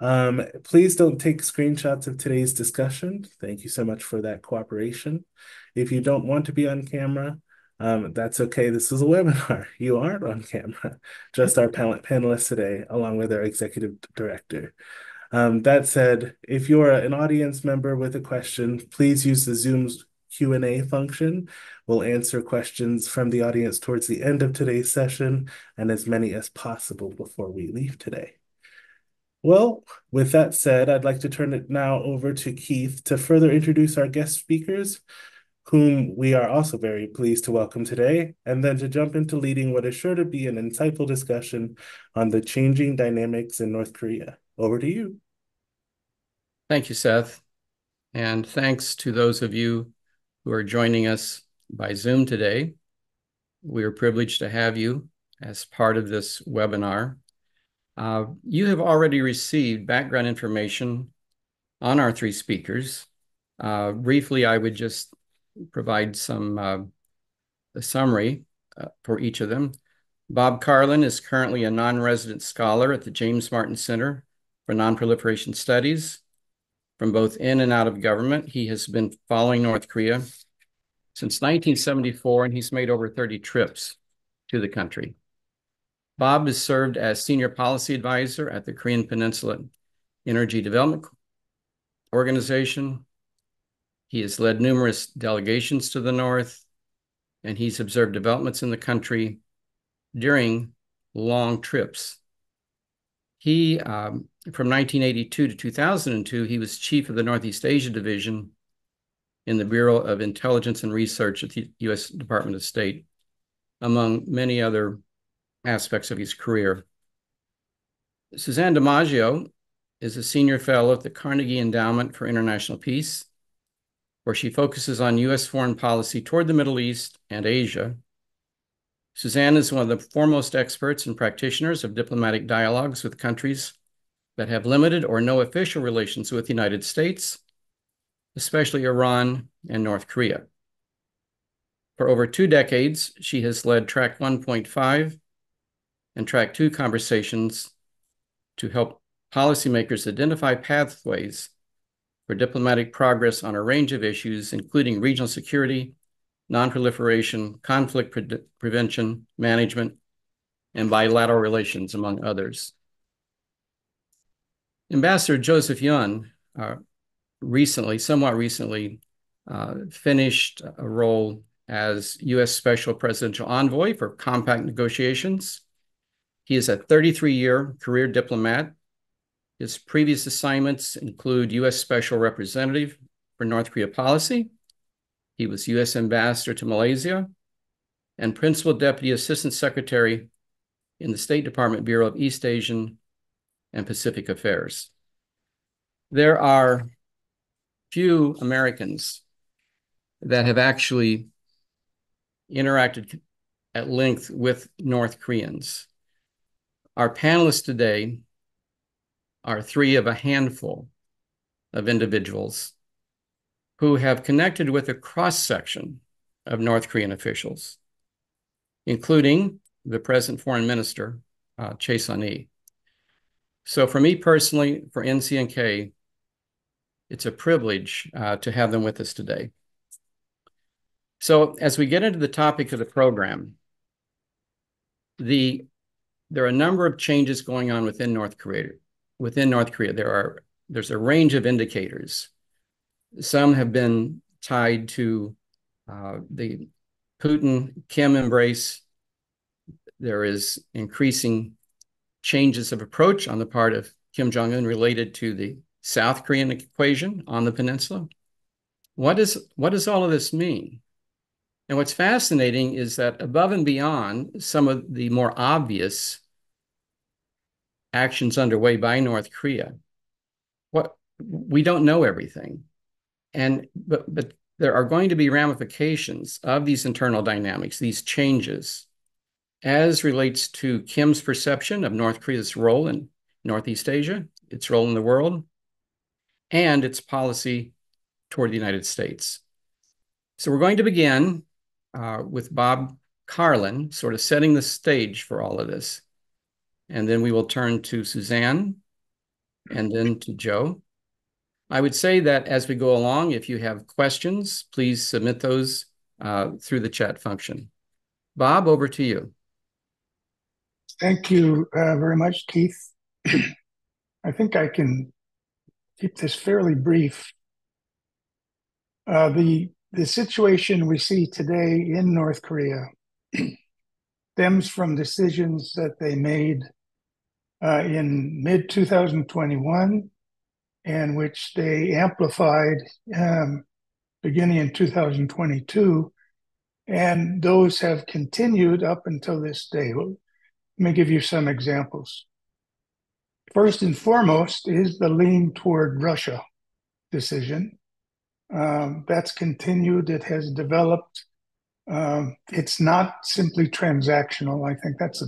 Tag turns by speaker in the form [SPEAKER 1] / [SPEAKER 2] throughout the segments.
[SPEAKER 1] Um, please don't take screenshots of today's discussion. Thank you so much for that cooperation. If you don't want to be on camera, um, that's okay. This is a webinar. You aren't on camera, just our panel panelists today, along with our executive director. Um, that said, if you're an audience member with a question, please use the Zoom's Q&A function. We'll answer questions from the audience towards the end of today's session and as many as possible before we leave today. Well, with that said, I'd like to turn it now over to Keith to further introduce our guest speakers, whom we are also very pleased to welcome today, and then to jump into leading what is sure to be an insightful discussion on the changing dynamics in North Korea. Over to you.
[SPEAKER 2] Thank you, Seth. And thanks to those of you who are joining us by Zoom today. We are privileged to have you as part of this webinar. Uh, you have already received background information on our three speakers. Uh, briefly, I would just provide some uh, a summary uh, for each of them. Bob Carlin is currently a non-resident scholar at the James Martin Center for Nonproliferation Studies. From both in and out of government, he has been following North Korea since 1974, and he's made over 30 trips to the country. Bob has served as senior policy advisor at the Korean Peninsula Energy Development Organization. He has led numerous delegations to the North, and he's observed developments in the country during long trips. He, um, from 1982 to 2002, he was chief of the Northeast Asia Division in the Bureau of Intelligence and Research at the U.S. Department of State, among many other aspects of his career. Suzanne DiMaggio is a senior fellow at the Carnegie Endowment for International Peace, where she focuses on U.S. foreign policy toward the Middle East and Asia. Suzanne is one of the foremost experts and practitioners of diplomatic dialogues with countries that have limited or no official relations with the United States, especially Iran and North Korea. For over two decades, she has led Track 1.5 and track two conversations to help policymakers identify pathways for diplomatic progress on a range of issues, including regional security, nonproliferation, conflict pre prevention, management, and bilateral relations, among others. Ambassador Joseph Yun uh, recently, somewhat recently, uh, finished a role as U.S. Special Presidential Envoy for compact negotiations he is a 33-year career diplomat. His previous assignments include U.S. Special Representative for North Korea Policy. He was U.S. Ambassador to Malaysia and Principal Deputy Assistant Secretary in the State Department Bureau of East Asian and Pacific Affairs. There are few Americans that have actually interacted at length with North Koreans. Our panelists today are three of a handful of individuals who have connected with a cross-section of North Korean officials, including the present foreign minister, uh, Choe Son Hui. So for me personally, for NCNK, it's a privilege uh, to have them with us today. So as we get into the topic of the program, the there are a number of changes going on within North Korea. Within North Korea, there are there's a range of indicators. Some have been tied to uh, the Putin Kim embrace. There is increasing changes of approach on the part of Kim Jong Un related to the South Korean equation on the peninsula. What, is, what does all of this mean? And what's fascinating is that above and beyond some of the more obvious actions underway by North Korea, what we don't know everything. And but but there are going to be ramifications of these internal dynamics, these changes, as relates to Kim's perception of North Korea's role in Northeast Asia, its role in the world, and its policy toward the United States. So we're going to begin uh, with Bob Carlin, sort of setting the stage for all of this. And then we will turn to Suzanne and then to Joe. I would say that as we go along, if you have questions, please submit those uh, through the chat function. Bob, over to you.
[SPEAKER 3] Thank you uh, very much, Keith. I think I can keep this fairly brief. Uh, the the situation we see today in North Korea stems from decisions that they made uh, in mid 2021 and which they amplified um, beginning in 2022. And those have continued up until this day. Let me give you some examples. First and foremost is the lean toward Russia decision. Um, that's continued. It has developed. Um, it's not simply transactional. I think that's a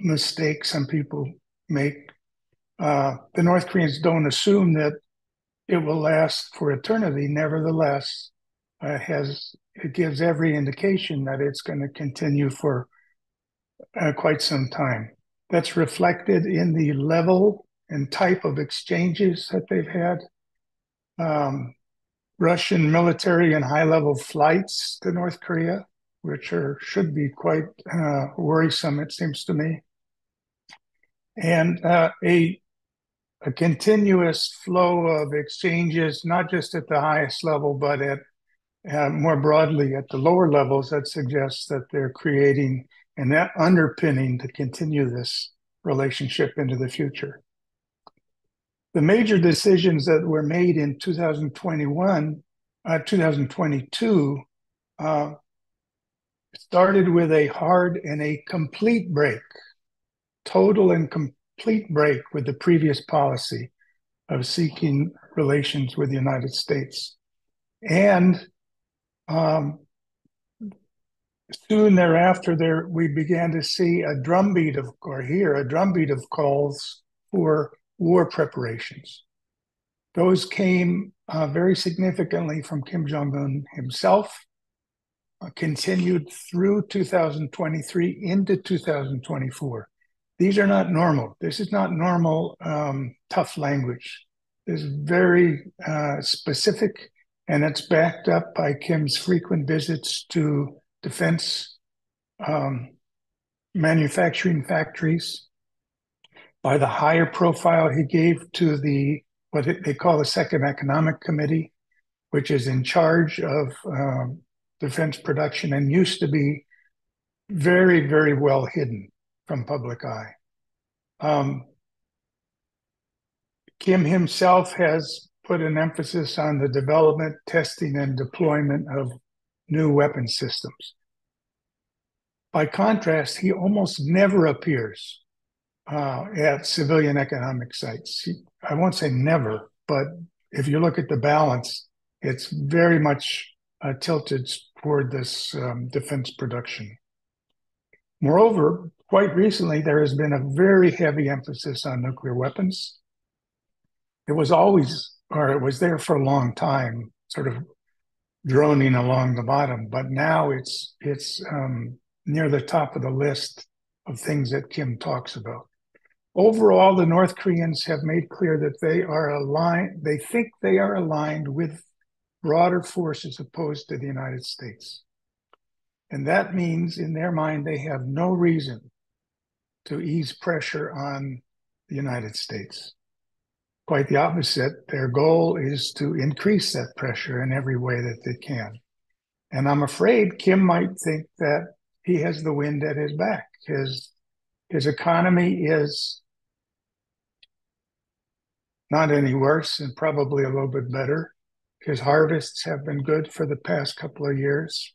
[SPEAKER 3] mistake some people make. Uh, the North Koreans don't assume that it will last for eternity. Nevertheless, uh, has it gives every indication that it's going to continue for uh, quite some time. That's reflected in the level and type of exchanges that they've had. Um, Russian military and high level flights to North Korea, which are should be quite uh, worrisome, it seems to me, and uh, a a continuous flow of exchanges, not just at the highest level, but at uh, more broadly at the lower levels, that suggests that they're creating and that underpinning to continue this relationship into the future. The major decisions that were made in 2021, uh, 2022, uh, started with a hard and a complete break, total and complete break with the previous policy of seeking relations with the United States. And um, soon thereafter, there we began to see a drumbeat of, or hear a drumbeat of calls for war preparations. Those came uh, very significantly from Kim Jong Un himself, uh, continued through 2023 into 2024. These are not normal. This is not normal um, tough language. This is very uh, specific, and it's backed up by Kim's frequent visits to defense um, manufacturing factories, by the higher profile he gave to the what they call the Second Economic Committee, which is in charge of um, defense production and used to be very, very well hidden from public eye. Um, Kim himself has put an emphasis on the development, testing, and deployment of new weapon systems. By contrast, he almost never appears uh, at civilian economic sites. I won't say never, but if you look at the balance, it's very much uh, tilted toward this um, defense production. Moreover, quite recently, there has been a very heavy emphasis on nuclear weapons. It was always, or it was there for a long time, sort of droning along the bottom, but now it's it's um, near the top of the list of things that Kim talks about. Overall, the North Koreans have made clear that they are aligned, they think they are aligned with broader forces opposed to the United States. And that means, in their mind, they have no reason to ease pressure on the United States. Quite the opposite. Their goal is to increase that pressure in every way that they can. And I'm afraid Kim might think that he has the wind at his back. His his economy is not any worse and probably a little bit better. His harvests have been good for the past couple of years.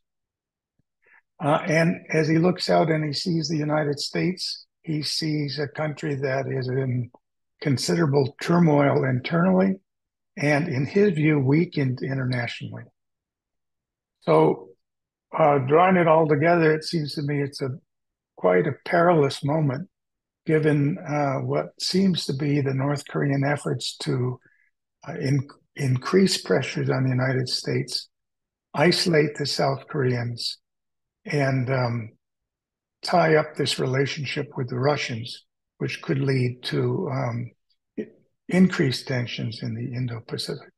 [SPEAKER 3] Uh, and as he looks out and he sees the United States, he sees a country that is in considerable turmoil internally and, in his view, weakened internationally. So, uh, drawing it all together, it seems to me it's a quite a perilous moment given uh, what seems to be the North Korean efforts to uh, in, increase pressures on the United States, isolate the South Koreans, and um, tie up this relationship with the Russians, which could lead to um, increase tensions in the Indo-Pacific.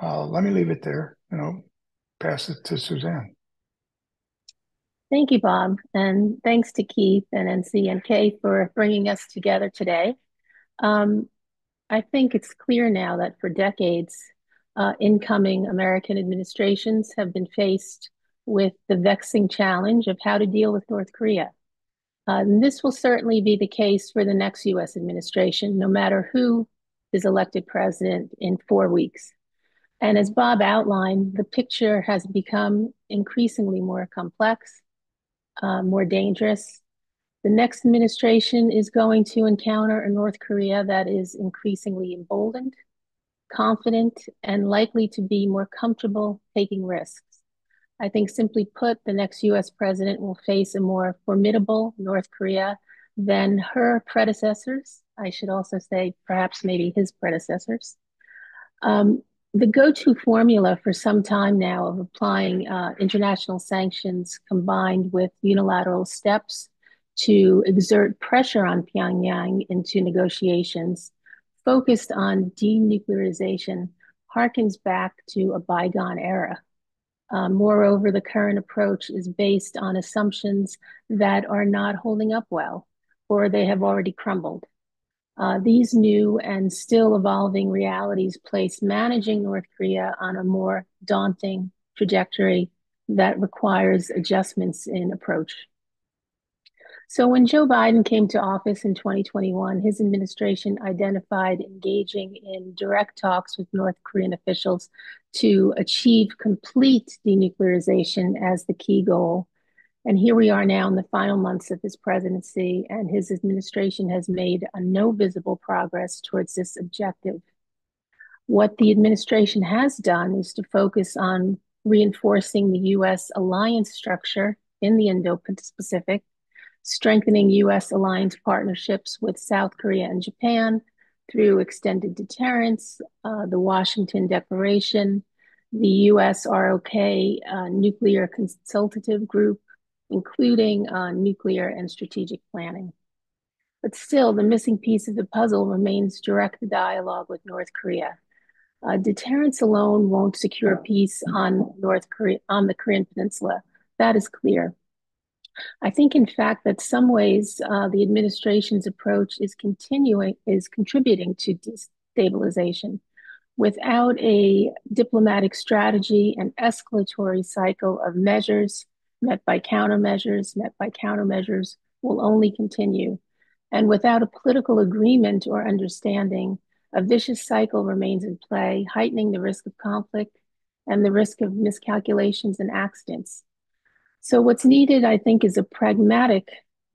[SPEAKER 3] Uh, let me leave it there. You know, pass it to Suzanne.
[SPEAKER 4] Thank you, Bob, and thanks to Keith and NCNK for bringing us together today. Um, I think it's clear now that for decades, uh, incoming American administrations have been faced with the vexing challenge of how to deal with North Korea. Uh, and this will certainly be the case for the next US administration, no matter who is elected president in four weeks. And as Bob outlined, the picture has become increasingly more complex, uh, more dangerous. The next administration is going to encounter a North Korea that is increasingly emboldened, confident, and likely to be more comfortable taking risks. I think simply put, the next US president will face a more formidable North Korea than her predecessors. I should also say, perhaps maybe his predecessors. Um, the go to formula for some time now of applying uh, international sanctions combined with unilateral steps to exert pressure on Pyongyang into negotiations focused on denuclearization harkens back to a bygone era. Uh, moreover, the current approach is based on assumptions that are not holding up well, or they have already crumbled. Uh, these new and still evolving realities place managing North Korea on a more daunting trajectory that requires adjustments in approach. So when Joe Biden came to office in 2021, his administration identified engaging in direct talks with North Korean officials to achieve complete denuclearization as the key goal. And here we are now in the final months of his presidency, and his administration has made no visible progress towards this objective. What the administration has done is to focus on reinforcing the U.S. alliance structure in the Indo Pacific strengthening U.S. alliance partnerships with South Korea and Japan through extended deterrence, uh, the Washington Declaration, the U.S. ROK uh, Nuclear Consultative Group, including uh, nuclear and strategic planning. But still, the missing piece of the puzzle remains direct dialogue with North Korea. Uh, deterrence alone won't secure peace on North Korea on the Korean Peninsula. That is clear. I think, in fact, that some ways uh, the administration's approach is continuing, is contributing to destabilization. Without a diplomatic strategy and escalatory cycle of measures met by countermeasures, met by countermeasures, will only continue. And without a political agreement or understanding, a vicious cycle remains in play, heightening the risk of conflict and the risk of miscalculations and accidents. So, what's needed, I think, is a pragmatic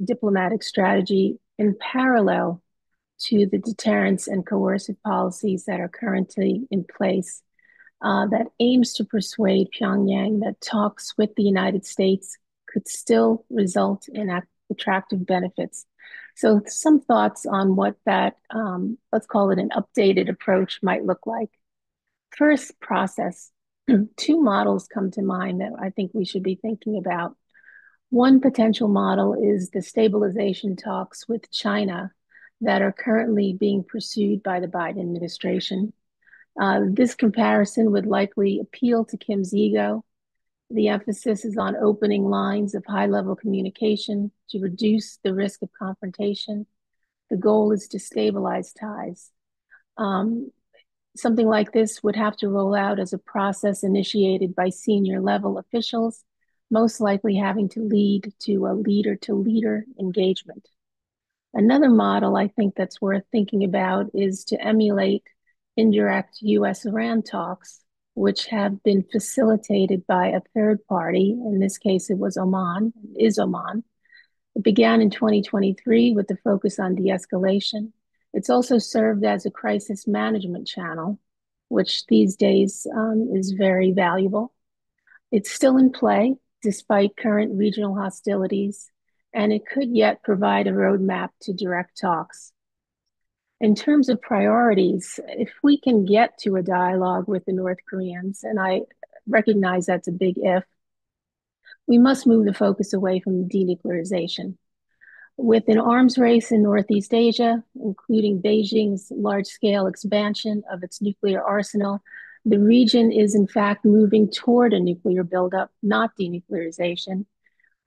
[SPEAKER 4] diplomatic strategy in parallel to the deterrence and coercive policies that are currently in place uh, that aims to persuade Pyongyang that talks with the United States could still result in attractive benefits. So, some thoughts on what that, um, let's call it an updated approach, might look like. First, process. two models come to mind that I think we should be thinking about. One potential model is the stabilization talks with China that are currently being pursued by the Biden administration. Uh, this comparison would likely appeal to Kim's ego. The emphasis is on opening lines of high level communication to reduce the risk of confrontation. The goal is to stabilize ties. Um, something like this would have to roll out as a process initiated by senior level officials, most likely having to lead to a leader to leader engagement. Another model I think that's worth thinking about is to emulate indirect US Iran talks, which have been facilitated by a third party. In this case, it was Oman, is Oman. It began in 2023 with the focus on de escalation it's also served as a crisis management channel, which these days um, is very valuable. It's still in play despite current regional hostilities, and it could yet provide a roadmap to direct talks. In terms of priorities, if we can get to a dialogue with the North Koreans, and I recognize that's a big if, we must move the focus away from denuclearization With an arms race in Northeast Asia, including Beijing's large-scale expansion of its nuclear arsenal, the region is in fact moving toward a nuclear buildup, not denuclearization.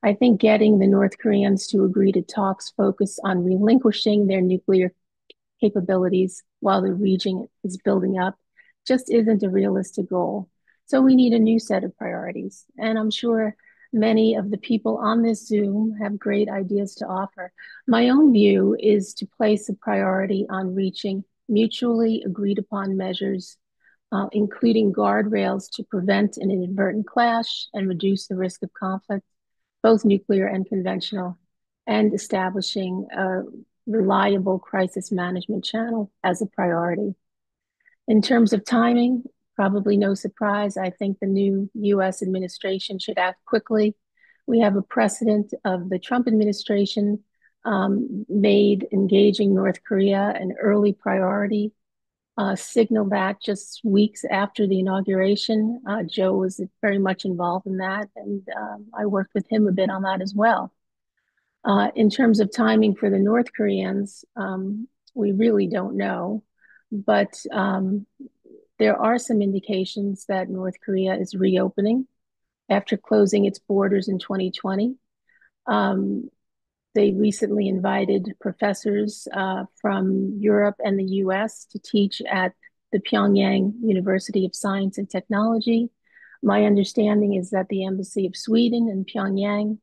[SPEAKER 4] I think getting the North Koreans to agree to talks focus on relinquishing their nuclear capabilities while the region is building up just isn't a realistic goal. So we need a new set of priorities. And I'm sure many of the people on this Zoom have great ideas to offer. My own view is to place a priority on reaching mutually agreed upon measures, uh, including guardrails to prevent an inadvertent clash and reduce the risk of conflict, both nuclear and conventional, and establishing a reliable crisis management channel as a priority. In terms of timing, probably no surprise, I think the new US administration should act quickly. We have a precedent of the Trump administration um, made engaging North Korea an early priority. Uh, signaled that just weeks after the inauguration. Uh, Joe was very much involved in that, and um, I worked with him a bit on that as well. Uh, in terms of timing for the North Koreans, um, we really don't know, but um, there are some indications that North Korea is reopening after closing its borders in 2020. Um, they recently invited professors uh, from Europe and the US to teach at the Pyongyang University of Science and Technology. My understanding is that the Embassy of Sweden in Pyongyang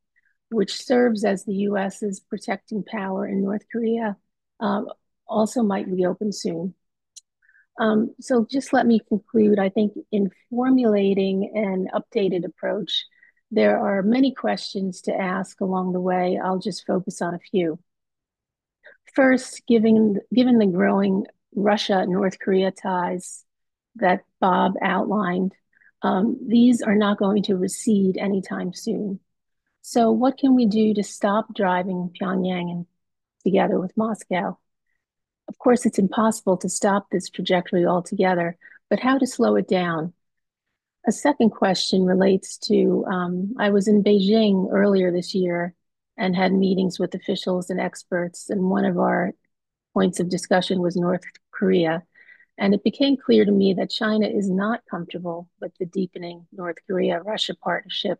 [SPEAKER 4] which serves as the US's protecting power in North Korea, um, also might reopen soon. Um, so just let me conclude. I think in formulating an updated approach, there are many questions to ask along the way. I'll just focus on a few. First, given, given the growing Russia-North Korea ties that Bob outlined, um, these are not going to recede anytime soon. So, what can we do to stop driving Pyongyang and together with Moscow? Of course, it's impossible to stop this trajectory altogether, but how to slow it down? A second question relates to um, I was in Beijing earlier this year and had meetings with officials and experts, and one of our points of discussion was North Korea. And it became clear to me that China is not comfortable with the deepening North Korea Russia partnership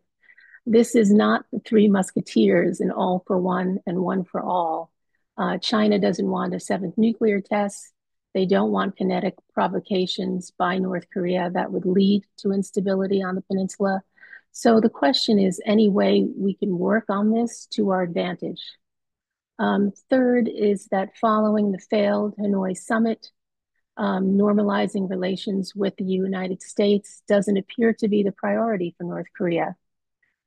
[SPEAKER 4] this is not the three musketeers and all for one and one for all. Uh, China doesn't want a seventh nuclear test. They don't want kinetic provocations by North Korea that would lead to instability on the peninsula. So the question is any way we can work on this to our advantage. Um, third is that following the failed Hanoi summit, um, normalizing relations with the United States doesn't appear to be the priority for North Korea.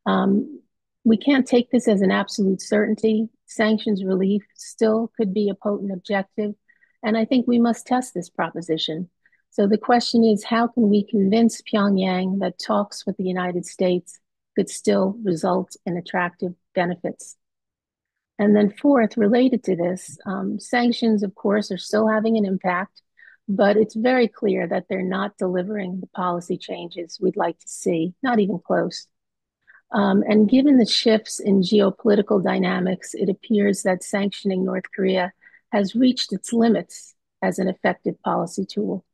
[SPEAKER 4] Um, we can't take this as an absolute certainty. Sanctions relief still could be a potent objective. And I think we must test this proposition. So the question is how can we convince Pyongyang that talks with the United States could still result in attractive benefits? And then, fourth, related to this, um, sanctions, of course, are still having an impact, but it's very clear that they're not delivering the policy changes we'd like to see, not even close. Um, and given the shifts in geopolitical dynamics, it appears that sanctioning North Korea has reached its limits as an effective policy tool.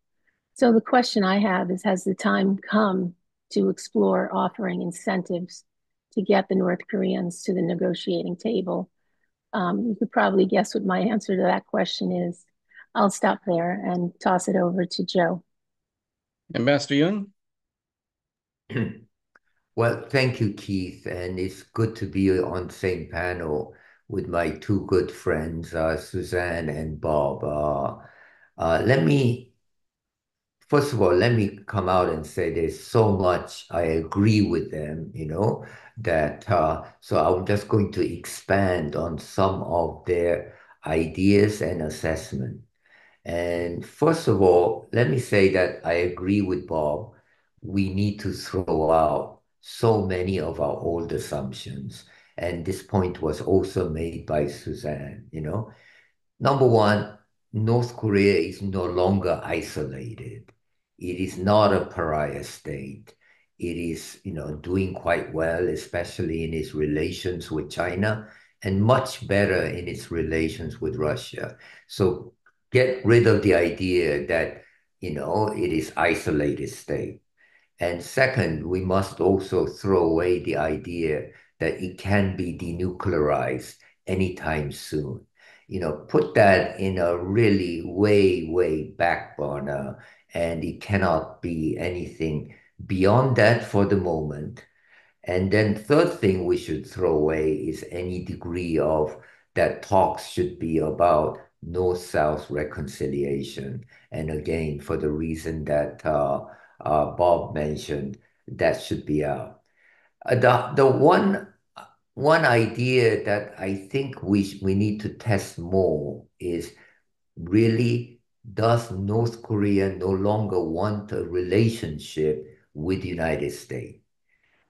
[SPEAKER 4] So the question I have is Has the time come to explore offering incentives to get the North Koreans to the negotiating table? Um, you could probably guess what my answer to that question is. I'll stop there and toss it over to Joe.
[SPEAKER 2] Ambassador Yun?
[SPEAKER 5] Well, thank you, Keith, and it's good to be on the same panel with my two good friends, uh, Suzanne and Bob. Uh, uh, let me, first of all, let me come out and say there's so much I agree with them, you know, that, uh, so I'm just going to expand on some of their ideas and assessment. And first of all, let me say that I agree with Bob. We need to throw out so many of our old assumptions. And this point was also made by Suzanne, you know. Number one, North Korea is no longer isolated. It is not a pariah state. It is, you know, doing quite well, especially in its relations with China. and much better in its relations with Russia. So get rid of the idea that, you know, it is isolated state. And second, we must also throw away the idea that it can be denuclearized anytime soon. You know, put that in a really way, way back burner, and it cannot be anything beyond that for the moment. And then third thing we should throw away is any degree of that talks should be about North-South reconciliation. And again, for the reason that uh, Bob mentioned, that should be out. Uh, the, one one idea that I think we we need to test more is really does North Korea no longer want a relationship with the United States?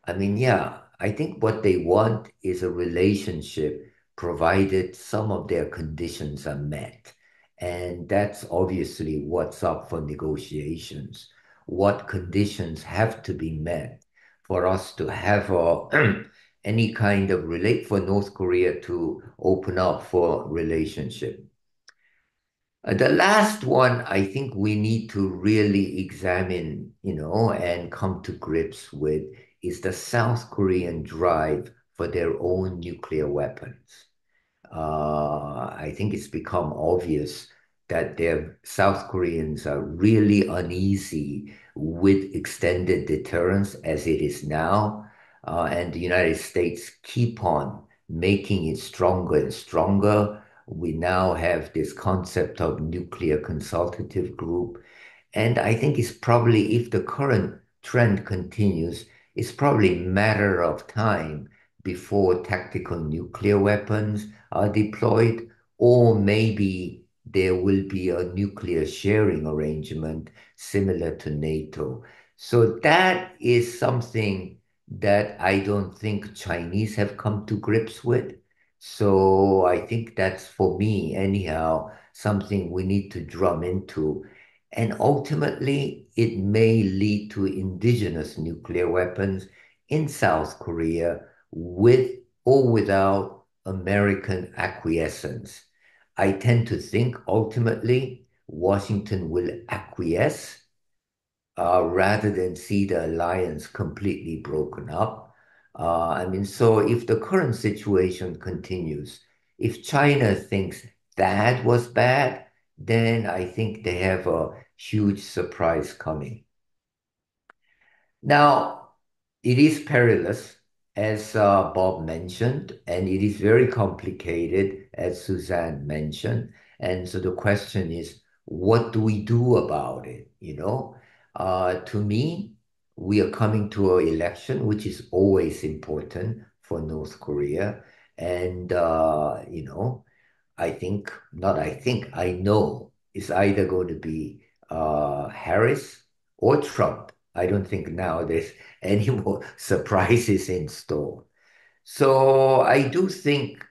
[SPEAKER 5] I mean, yeah, I think what they want is a relationship provided some of their conditions are met. And that's obviously what's up for negotiations. What conditions have to be met for us to have a, any kind of relate for North Korea to open up for relationship. Uh, the last one, I think we need to really examine, you know, and come to grips with is the South Korean drive for their own nuclear weapons. Uh, I think it's become obvious that their South Koreans are really uneasy with extended deterrence as it is now, uh, and the United States keep on making it stronger and stronger. We now have this concept of nuclear consultative group, and I think it's probably if the current trend continues, it's probably a matter of time before tactical nuclear weapons are deployed, or maybe there will be a nuclear sharing arrangement similar to NATO. So that is something that I don't think Chinese have come to grips with. So I think that's for me, anyhow, something we need to drum into. And ultimately, it may lead to indigenous nuclear weapons in South Korea with or without American acquiescence. I tend to think ultimately Washington will acquiesce uh, rather than see the alliance completely broken up. Uh, I mean, so if the current situation continues, if China thinks that was bad, then I think they have a huge surprise coming. Now, it is perilous as uh, Bob mentioned, and it is very complicated, as Suzanne mentioned. And so the question is, what do we do about it? You know, uh, to me, we are coming to an election, which is always important for North Korea. And, uh, you know, I think, not I think, I know it's either going to be uh, Harris or Trump. I don't think now there's any more surprises in store. So I do think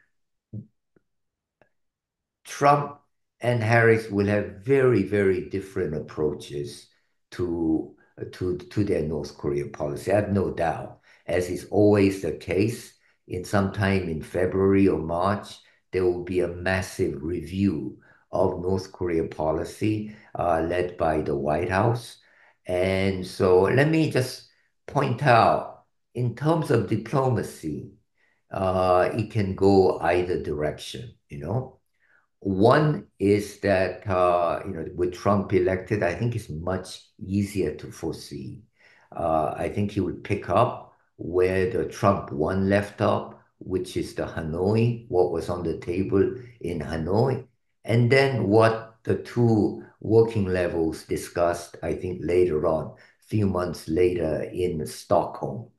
[SPEAKER 5] Trump and Harris will have very, very different approaches to to to their North Korea policy. I have no doubt, as is always the case. In some time in February or March, there will be a massive review of North Korea policy uh, led by the White House. And so let me just point out, in terms of diplomacy, uh, it can go either direction, you know. One is that, uh, you know, with Trump elected, I think it's much easier to foresee. Uh, I think he would pick up where the Trump one left up, which is the Hanoi, what was on the table in Hanoi, and then what the two working levels discussed, I think, later on, few months later in Stockholm.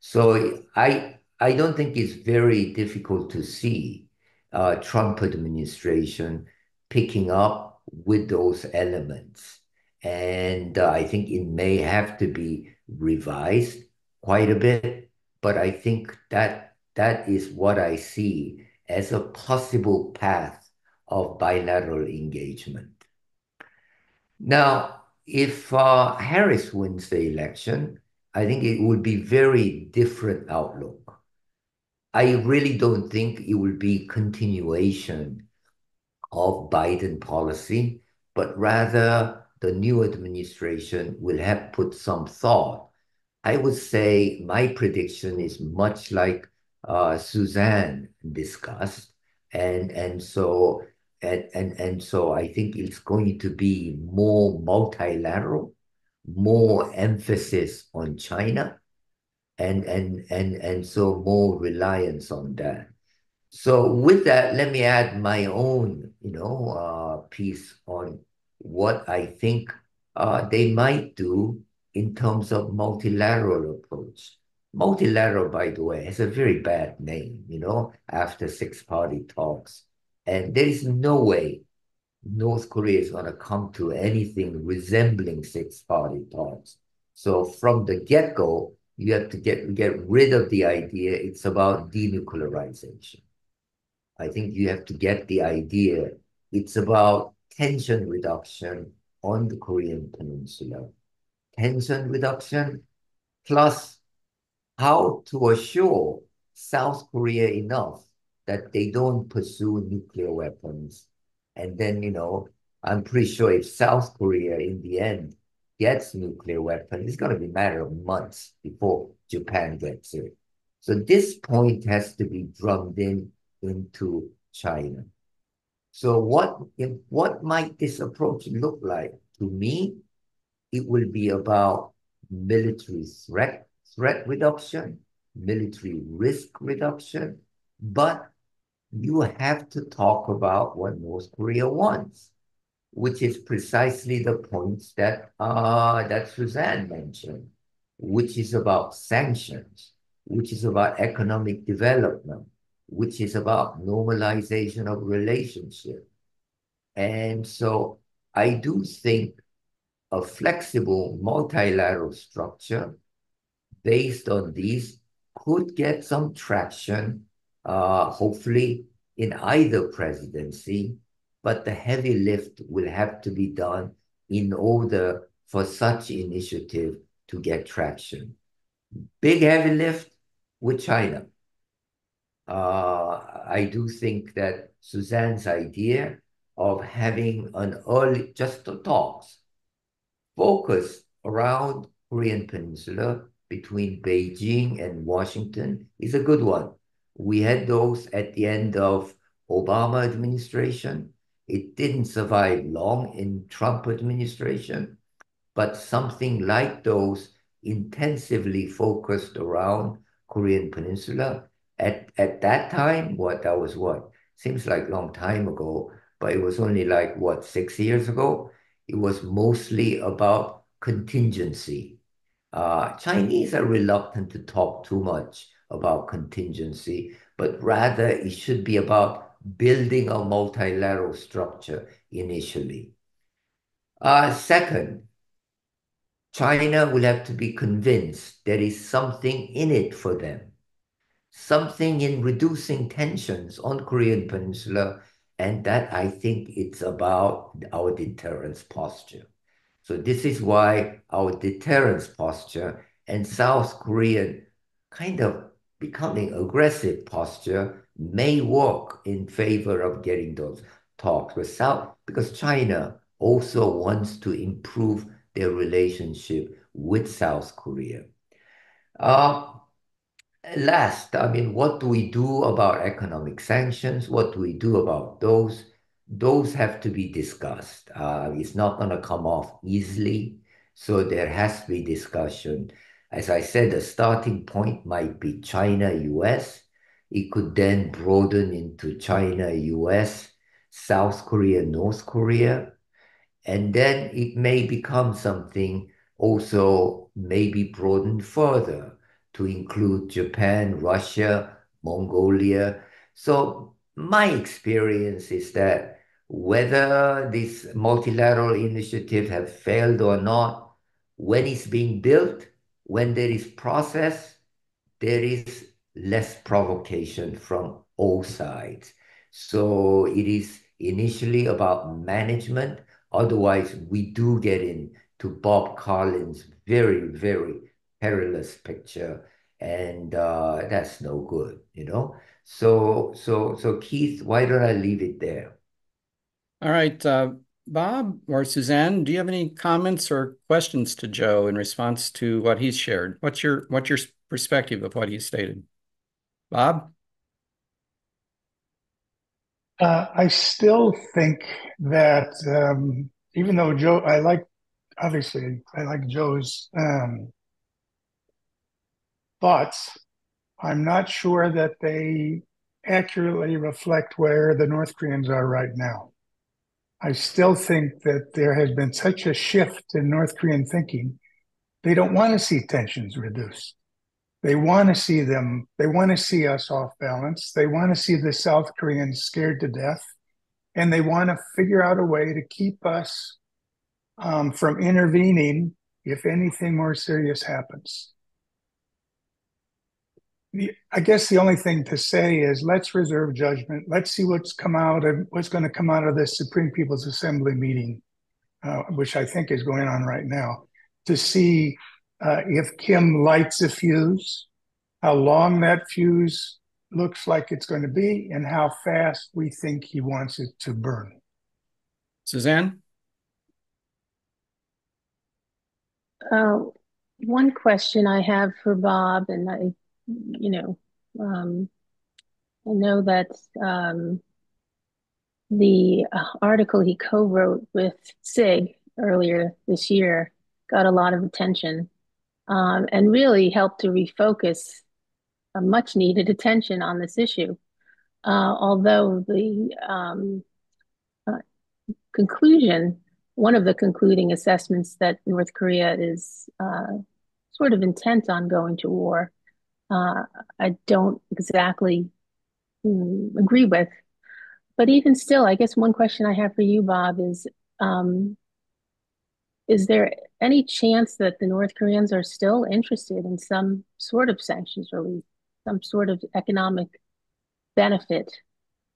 [SPEAKER 5] So I I don't think it's very difficult to see uh, Trump administration picking up with those elements. And uh, I think it may have to be revised quite a bit, but I think that that is what I see as a possible path of bilateral engagement. Now, if uh, Harris wins the election, I think it would be very different outlook. I really don't think it will be continuation of Biden policy, but rather the new administration will have put some thought. I would say my prediction is much like uh, Suzanne discussed, and and so and, and and so I think it's going to be more multilateral, more emphasis on China, and and and and so more reliance on that. So with that, let me add my own, you know, uh, piece on what I think uh, they might do in terms of multilateral approach. Multilateral, by the way, has a very bad name, you know, after six-party talks. And there is no way North Korea is going to come to anything resembling six-party talks. So from the get-go, you have to get get rid of the idea it's about denuclearization. I think you have to get the idea it's about tension reduction on the Korean Peninsula. Tension reduction plus how to assure South Korea enough that they don't pursue nuclear weapons. And then, you know, I'm pretty sure if South Korea in the end gets nuclear weapons, it's going to be a matter of months before Japan gets it. So this point has to be drummed in into China. So what if, what might this approach look like? To me, it will be about military threat threat reduction, military risk reduction, but you have to talk about what North Korea wants, which is precisely the points that uh, that Suzanne mentioned, which is about sanctions, which is about economic development, which is about normalization of relationship. And so I do think a flexible multilateral structure based on these could get some traction uh, hopefully in either presidency, but the heavy lift will have to be done in order for such initiative to get traction. Big heavy lift with China. Uh, I do think that Suzanne's idea of having an early, just talks, focus around Korean Peninsula between Beijing and Washington is a good one. We had those at the end of Obama administration. It didn't survive long in Trump administration, but something like those intensively focused around Korean Peninsula. At, at that time, what that was what? Seems like long time ago, but it was only like what, six years ago? It was mostly about contingency. Uh, Chinese are reluctant to talk too much about contingency, but rather it should be about building a multilateral structure initially. Uh, second, China will have to be convinced there is something in it for them, something in reducing tensions on Korean Peninsula, and that I think it's about our deterrence posture. So this is why our deterrence posture and South Korean kind of becoming aggressive posture may work in favor of getting those talks with South because China also wants to improve their relationship with South Korea. Uh, last, I mean, what do we do about economic sanctions? What do we do about those? Those have to be discussed. Uh, it's not going to come off easily. So there has to be discussion. As I said, the starting point might be China, US. It could then broaden into China, US, South Korea, North Korea. And then it may become something also maybe broadened further to include Japan, Russia, Mongolia. So my experience is that whether this multilateral initiative have failed or not, when it's being built, when there is process, there is less provocation from all sides. So it is initially about management. Otherwise, we do get into Bob Carlin's very, very perilous picture. and uh, that's no good, you know. So, so, so Keith, why don't I leave it there?
[SPEAKER 2] All right, uh, Bob or Suzanne, do you have any comments or questions to Joe in response to what he's shared? What's your what's your perspective of what he stated? Bob?
[SPEAKER 3] Uh, I still think that um, even though Joe, I like, obviously, I like Joe's um, thoughts. I'm not sure that they accurately reflect where the North Koreans are right now. I still think that there has been such a shift in North Korean thinking. They don't want to see tensions reduced. They want to see them, they want to see us off balance. They want to see the South Koreans scared to death. And they want to figure out a way to keep us um, from intervening if anything more serious happens. I guess the only thing to say is let's reserve judgment. Let's see what's come out of what's going to come out of this Supreme People's Assembly meeting, uh, which I think is going on right now, to see uh, if Kim lights a fuse, how long that fuse looks like it's going to be, and how fast we think he wants it to burn.
[SPEAKER 2] Suzanne?
[SPEAKER 4] Uh, one question I have for Bob, and I you know, um, I know that um, the article he co-wrote with Sig earlier this year got a lot of attention um, and really helped to refocus a much needed attention on this issue. Uh, although the um, uh, conclusion, one of the concluding assessments that North Korea is uh, sort of intent on going to war uh, I don't exactly mm, agree with. But even still, I guess one question I have for you, Bob, is um, is there any chance that the North Koreans are still interested in some sort of sanctions relief, some sort of economic benefit?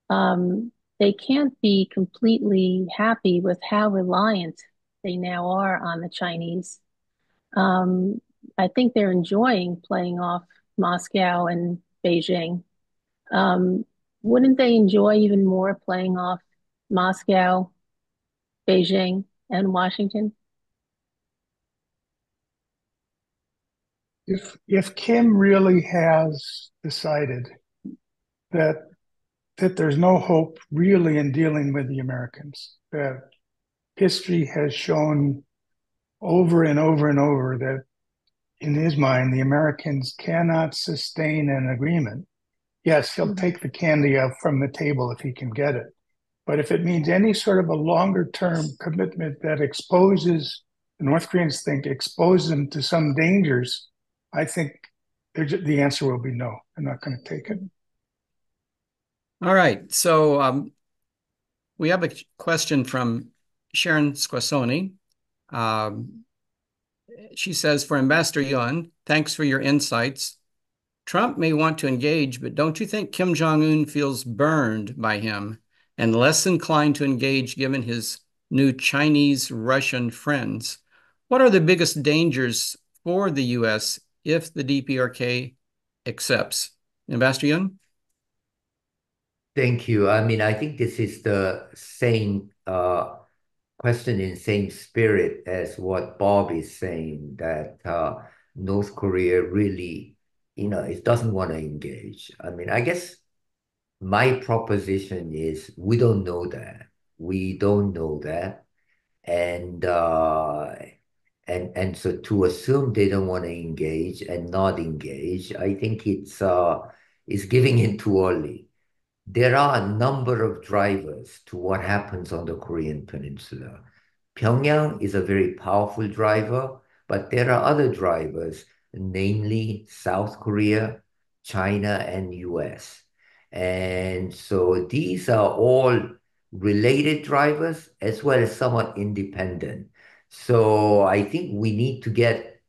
[SPEAKER 4] Um, they can't be completely happy with how reliant they now are on the Chinese. Um, I think they're enjoying playing off Moscow and Beijing. Um, wouldn't they enjoy even more playing off Moscow, Beijing, and Washington?
[SPEAKER 3] If if Kim really has decided that that there's no hope really in dealing with the Americans, that history has shown over and over and over that in his mind, the Americans cannot sustain an agreement. Yes, he'll mm-hmm. take the candy out from the table if he can get it. But if it means any sort of a longer term commitment that exposes the North Koreans think exposes them to some dangers, I think the answer will be no. I'm not going to take it.
[SPEAKER 2] All right. So um, we have a question from Sharon Squassoni. Um, she says, for Ambassador Yun, thanks for your insights. Trump may want to engage, but don't you think Kim Jong un feels burned by him and less inclined to engage given his new Chinese Russian friends? What are the biggest dangers for the U.S. if the DPRK accepts? Ambassador Yun?
[SPEAKER 5] Thank you. I mean, I think this is the same uh, question in same spirit as what Bob is saying, that uh, North Korea really, you know, it doesn't want to engage. I mean, I guess my proposition is we don't know that. We don't know that. And uh, and and so to assume they don't want to engage and not engage, I think it's uh, it's giving in too early there are a number of drivers to what happens on the Korean Peninsula. Pyongyang is a very powerful driver, but there are other drivers, namely South Korea, China, and US. And so these are all related drivers as well as somewhat independent. So I think we need to get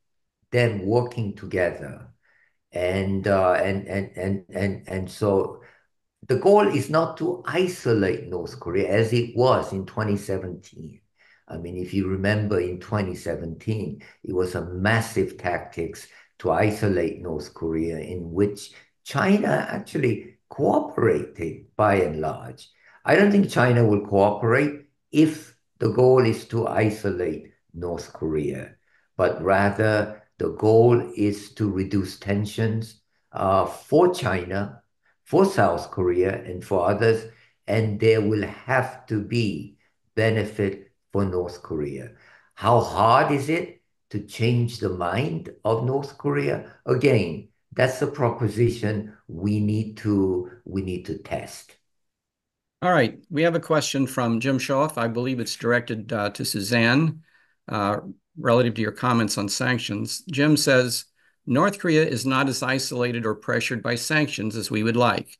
[SPEAKER 5] them working together. And uh, and and and and and so the goal is not to isolate North Korea as it was in 2017. I mean, if you remember in 2017, it was a massive tactics to isolate North Korea, in which China actually cooperated by and large. I don't think China will cooperate if the goal is to isolate North Korea, but rather the goal is to reduce tensions uh, for China, for South Korea, and for others, and there will have to be benefit for North Korea. How hard is it to change the mind of North Korea? Again, that's the proposition we need to we need to test.
[SPEAKER 2] All right, we have a question from Jim Schoff. I believe it's directed uh, to Suzanne uh, relative to your comments on sanctions. Jim says, North Korea is not as isolated or pressured by sanctions as we would like,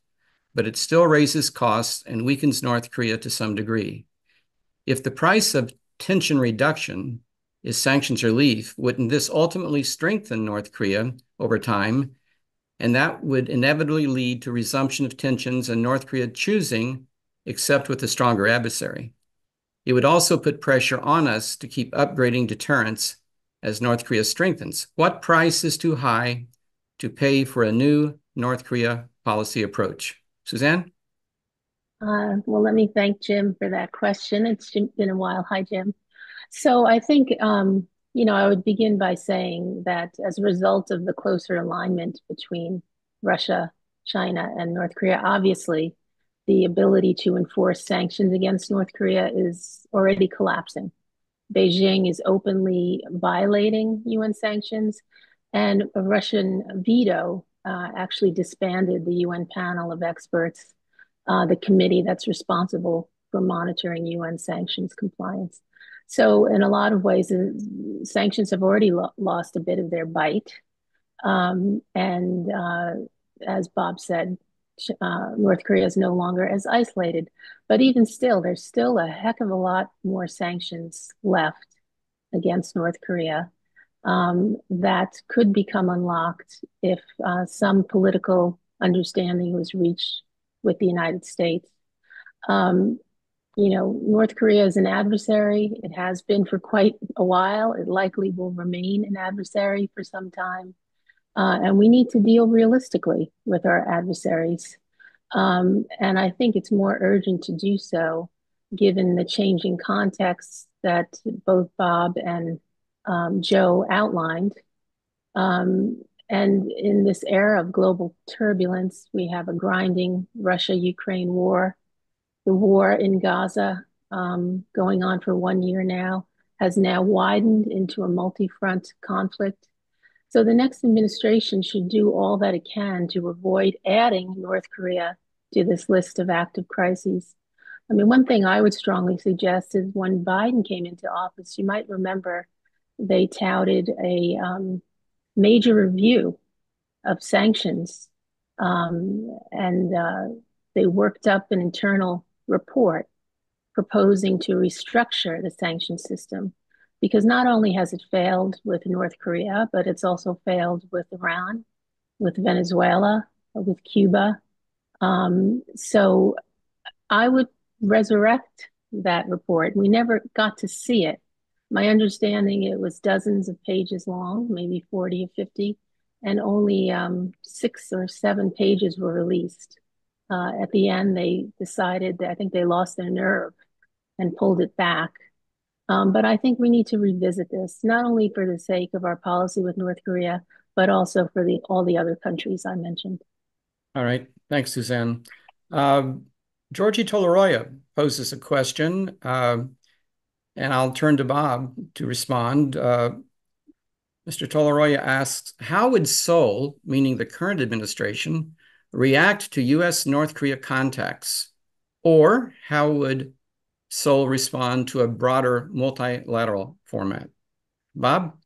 [SPEAKER 2] but it still raises costs and weakens North Korea to some degree. If the price of tension reduction is sanctions relief, wouldn't this ultimately strengthen North Korea over time? And that would inevitably lead to resumption of tensions and North Korea choosing except with a stronger adversary. It would also put pressure on us to keep upgrading deterrence as North Korea strengthens. What price is too high to pay for a new North Korea policy approach? Suzanne?
[SPEAKER 4] Uh, well, let me thank Jim for that question. It's been a while. Hi, Jim. So I think, um, you know, I would begin by saying that as a result of the closer alignment between Russia, China, and North Korea, obviously the ability to enforce sanctions against North Korea is already collapsing. Beijing is openly violating UN sanctions, and a Russian veto uh, actually disbanded the UN panel of experts, uh, the committee that's responsible for monitoring UN sanctions compliance. So, in a lot of ways, sanctions have already lo- lost a bit of their bite. Um, and uh, as Bob said, uh, North Korea is no longer as isolated. But even still, there's still a heck of a lot more sanctions left against North Korea um, that could become unlocked if uh, some political understanding was reached with the United States. Um, you know, North Korea is an adversary. It has been for quite a while. It likely will remain an adversary for some time. Uh, and we need to deal realistically with our adversaries. Um, and I think it's more urgent to do so given the changing context that both Bob and um, Joe outlined. Um, and in this era of global turbulence, we have a grinding Russia Ukraine war. The war in Gaza, um, going on for one year now, has now widened into a multi front conflict so the next administration should do all that it can to avoid adding North Korea to this list of active crises. I mean, one thing I would strongly suggest is when Biden came into office, you might remember they touted a um, major review of sanctions um, and uh, they worked up an internal report proposing to restructure the sanction system because not only has it failed with North Korea, but it's also failed with Iran, with Venezuela, with Cuba. Um, so I would resurrect that report. We never got to see it. My understanding, it was dozens of pages long, maybe 40 or 50, and only um, six or seven pages were released. Uh, at the end, they decided that I think they lost their nerve and pulled it back. Um, but I think we need to revisit this, not only for the sake of our policy with North Korea, but also for the all the other countries I mentioned.
[SPEAKER 2] All right. Thanks, Suzanne. Uh, Georgie Toloraya poses a question, uh, and I'll turn to Bob to respond. Uh, Mr. Toloraya asks, how would Seoul, meaning the current administration, react to U.S. North Korea contacts? Or how would Seoul respond to a broader multilateral format. Bob?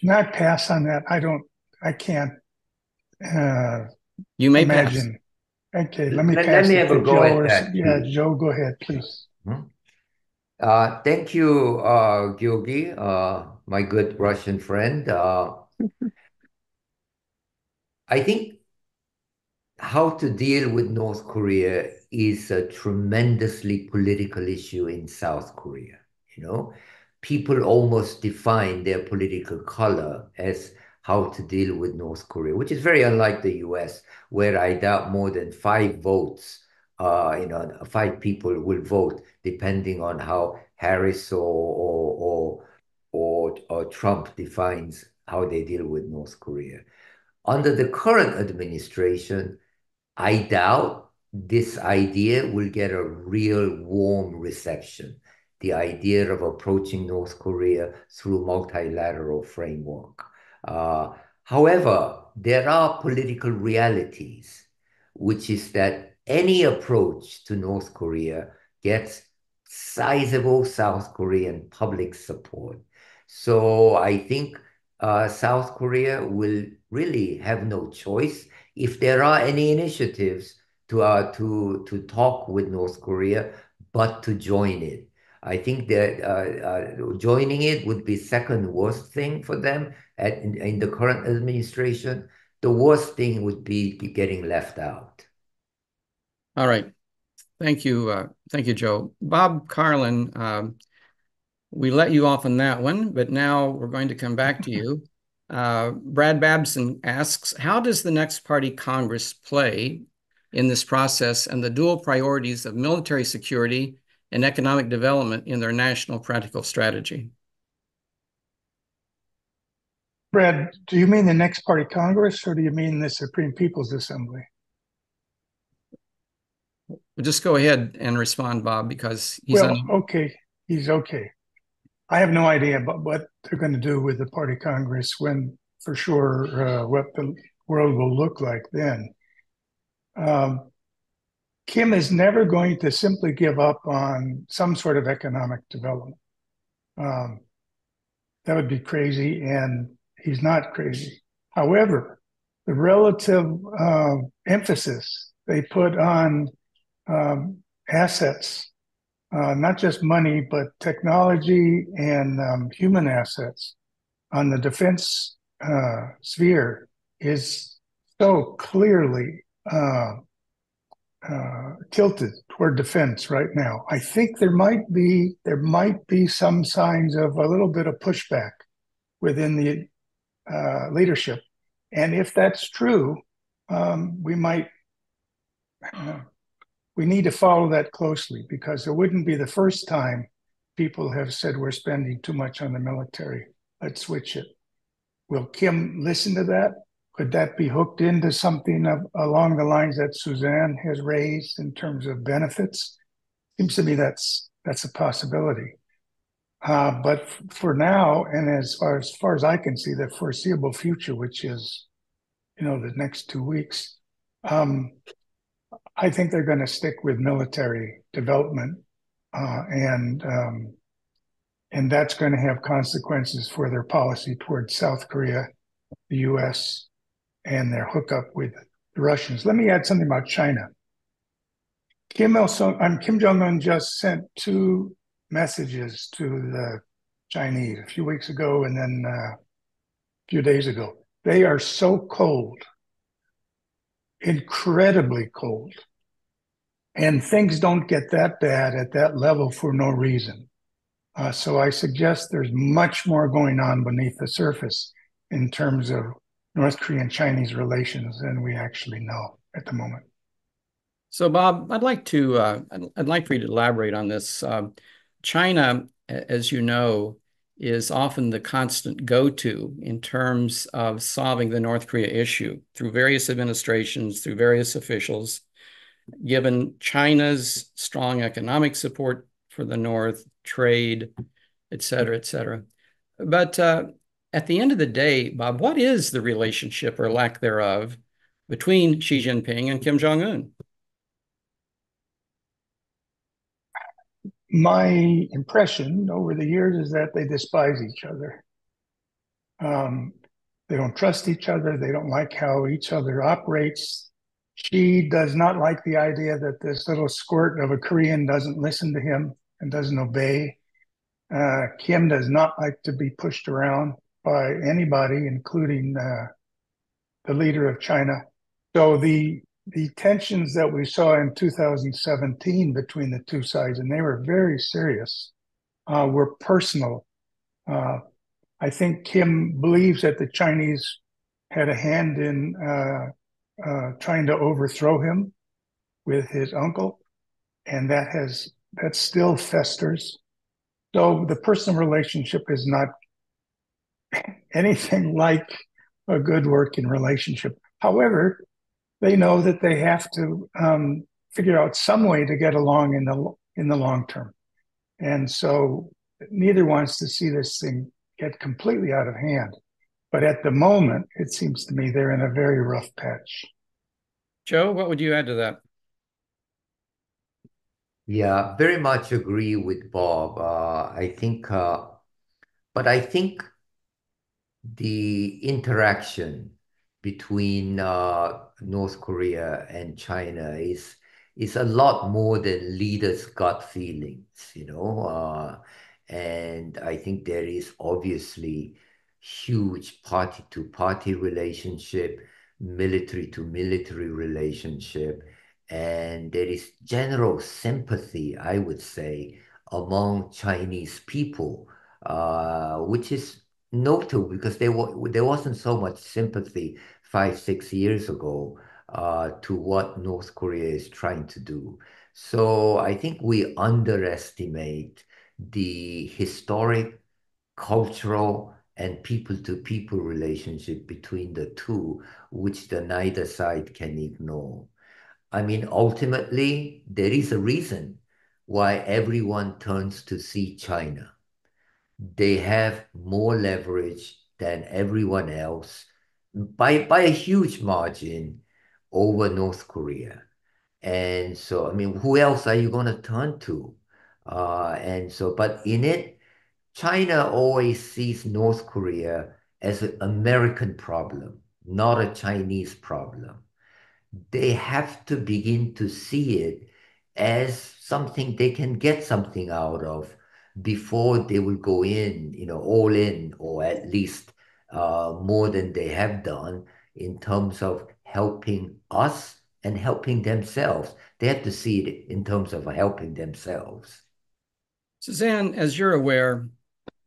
[SPEAKER 3] Can I pass on that? I don't, I can't uh,
[SPEAKER 2] you may imagine.
[SPEAKER 3] Pass. Okay, let me let, pass let me have a go Joe at that. Yeah, Joe, go ahead, please.
[SPEAKER 5] Hmm? Uh, thank you, uh, Georgi, uh, my good Russian friend. Uh, I think how to deal with North Korea is a tremendously political issue in South Korea. You know, people almost define their political color as how to deal with North Korea, which is very unlike the US, where I doubt more than five votes, uh, you know, five people will vote depending on how Harris or or or or, or Trump defines how they deal with North Korea. Under the current administration, I doubt this idea will get a real warm reception. The idea of approaching North Korea through multilateral framework. Uh, however, there are political realities, which is that any approach to North Korea gets sizable South Korean public support. So I think uh, South Korea will really have no choice if there are any initiatives to uh, to to talk with North Korea, but to join it. I think that uh, uh, joining it would be second worst thing for them at, in, in, the current administration. The worst thing would be getting left out.
[SPEAKER 2] All right. Thank you. Uh, thank you, Joe. Bob Carlin, um, we let you off on that one, but now we're going to come back to you. Uh, Brad Babson asks, how does the next party Congress play in this process and the dual priorities of military security and economic development in their national practical strategy?
[SPEAKER 3] Brad, do you mean the next party Congress or do you mean the Supreme People's Assembly?
[SPEAKER 2] Just go ahead and respond, Bob, because
[SPEAKER 3] he's well, okay. He's okay. I have no idea about what they're going to do with the party Congress when, for sure, uh, what the world will look like then. Um, Kim is never going to simply give up on some sort of economic development. Um, that would be crazy, and he's not crazy. However, the relative uh, emphasis they put on um, assets uh, not just money, but technology and um, human assets on the defense uh, sphere is so clearly uh, uh, tilted toward defense right now. I think there might be there might be some signs of a little bit of pushback within the uh, leadership, and if that's true, um, we might uh, we need to follow that closely because it wouldn't be the first time people have said we're spending too much on the military. Let's switch it. Will Kim listen to that? Could that be hooked into something of, along the lines that Suzanne has raised in terms of benefits? Seems to me that's that's a possibility. Uh, but f- for now, and as far as far as I can see, the foreseeable future, which is, you know, the next two weeks, um, I think they're going to stick with military development, uh, and um, and that's going to have consequences for their policy towards South Korea, the U.S., and their hookup with the Russians. Let me add something about China. Kim Il Sung, um, Kim Jong Un just sent two messages to the Chinese a few weeks ago, and then uh, a few days ago. They are so cold incredibly cold. And things don't get that bad at that level for no reason. Uh, so I suggest there's much more going on beneath the surface in terms of North Korean Chinese relations than we actually know at the moment.
[SPEAKER 2] So, Bob, I'd like to uh, I'd like for you to elaborate on this. Uh, China, as you know, is often the constant go-to in terms of solving the North Korea issue through various administrations, through various officials. Given China's strong economic support for the North, trade, et cetera, et cetera. But uh, at the end of the day, Bob, what is the relationship or lack thereof between Xi Jinping and Kim Jong Un?
[SPEAKER 3] My impression over the years is that they despise each other. Um, they don't trust each other. They don't like how each other operates. Xi does not like the idea that this little squirt of a Korean doesn't listen to him and doesn't obey. Uh, Kim does not like to be pushed around by anybody, including uh, the leader of China. So the the tensions that we saw in 2017 between the two sides, and they were very serious, uh, were personal Uh, I think Kim believes that the Chinese had a hand in uh, uh, trying to overthrow him with his uncle, and that has that still festers. So the personal relationship is not anything like a good working relationship. However, they know that they have to um, figure out some way to get along in the in the long term, and so neither wants to see this thing get completely out of hand. But at the moment, it seems to me they're in a very rough patch.
[SPEAKER 2] Joe, what would you add to that?
[SPEAKER 5] Yeah, very much agree with Bob. Uh, I think, uh, but I think the interaction between uh, North Korea and China is is a lot more than leaders' gut feelings, you know. Uh, and I think there is obviously huge party to party relationship, military to military relationship, and there is general sympathy, I would say, among Chinese people, uh, which is notable because there, there wasn't so much sympathy five, six years ago uh, to what North Korea is trying to do. So I think we underestimate the historic, cultural, and people-to-people relationship between the two, which the neither side can ignore. I mean, ultimately, there is a reason why everyone turns to see China. They have more leverage than everyone else by, by a huge margin over North Korea. And so, I mean, who else are you going to turn to? Uh, and so, but in it, China always sees North Korea as an American problem, not a Chinese problem. They have to begin to see it as something they can get something out of before they will go in, you know, all in, or at least uh, more than they have done in terms of helping us and helping themselves. They have to see it in terms of helping themselves.
[SPEAKER 2] Suzanne, as you're aware,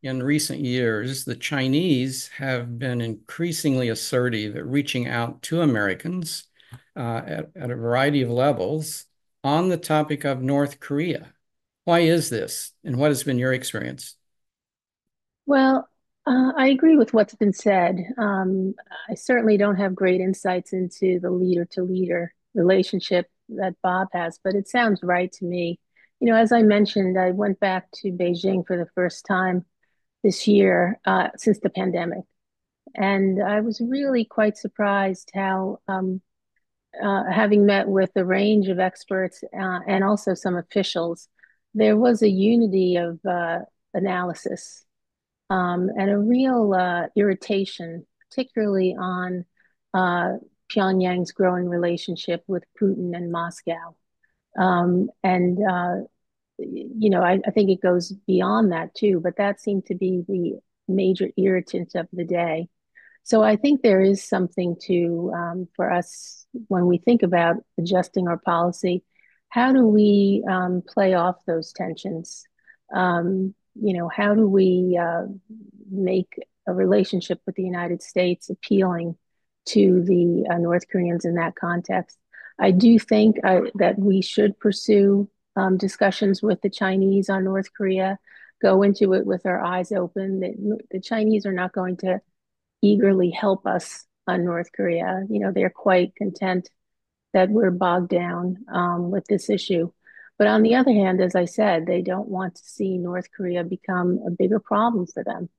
[SPEAKER 2] in recent years, the Chinese have been increasingly assertive at reaching out to Americans uh, at, at a variety of levels on the topic of North Korea. Why is this, and what has been your experience?
[SPEAKER 4] Well, uh, I agree with what's been said. Um, I certainly don't have great insights into the leader to leader relationship that Bob has, but it sounds right to me. You know, as I mentioned, I went back to Beijing for the first time this year uh, since the pandemic. And I was really quite surprised how, um, uh, having met with a range of experts uh, and also some officials, there was a unity of uh, analysis um, and a real uh, irritation, particularly on uh, Pyongyang's growing relationship with Putin and Moscow. Um, and, uh, you know, I, I, think it goes beyond that too, but that seemed to be the major irritant of the day. So I think there is something to, um, for us, when we think about adjusting our policy, how do we um, play off those tensions? Um, you know, how do we uh, make a relationship with the United States appealing to the uh, North Koreans in that context? I do think uh, that we should pursue um, discussions with the Chinese on North Korea, go into it with our eyes open. The, the Chinese are not going to eagerly help us on North Korea. You know, they're quite content that we're bogged down um, with this issue. But on the other hand, as I said, they don't want to see North Korea become a bigger problem for them.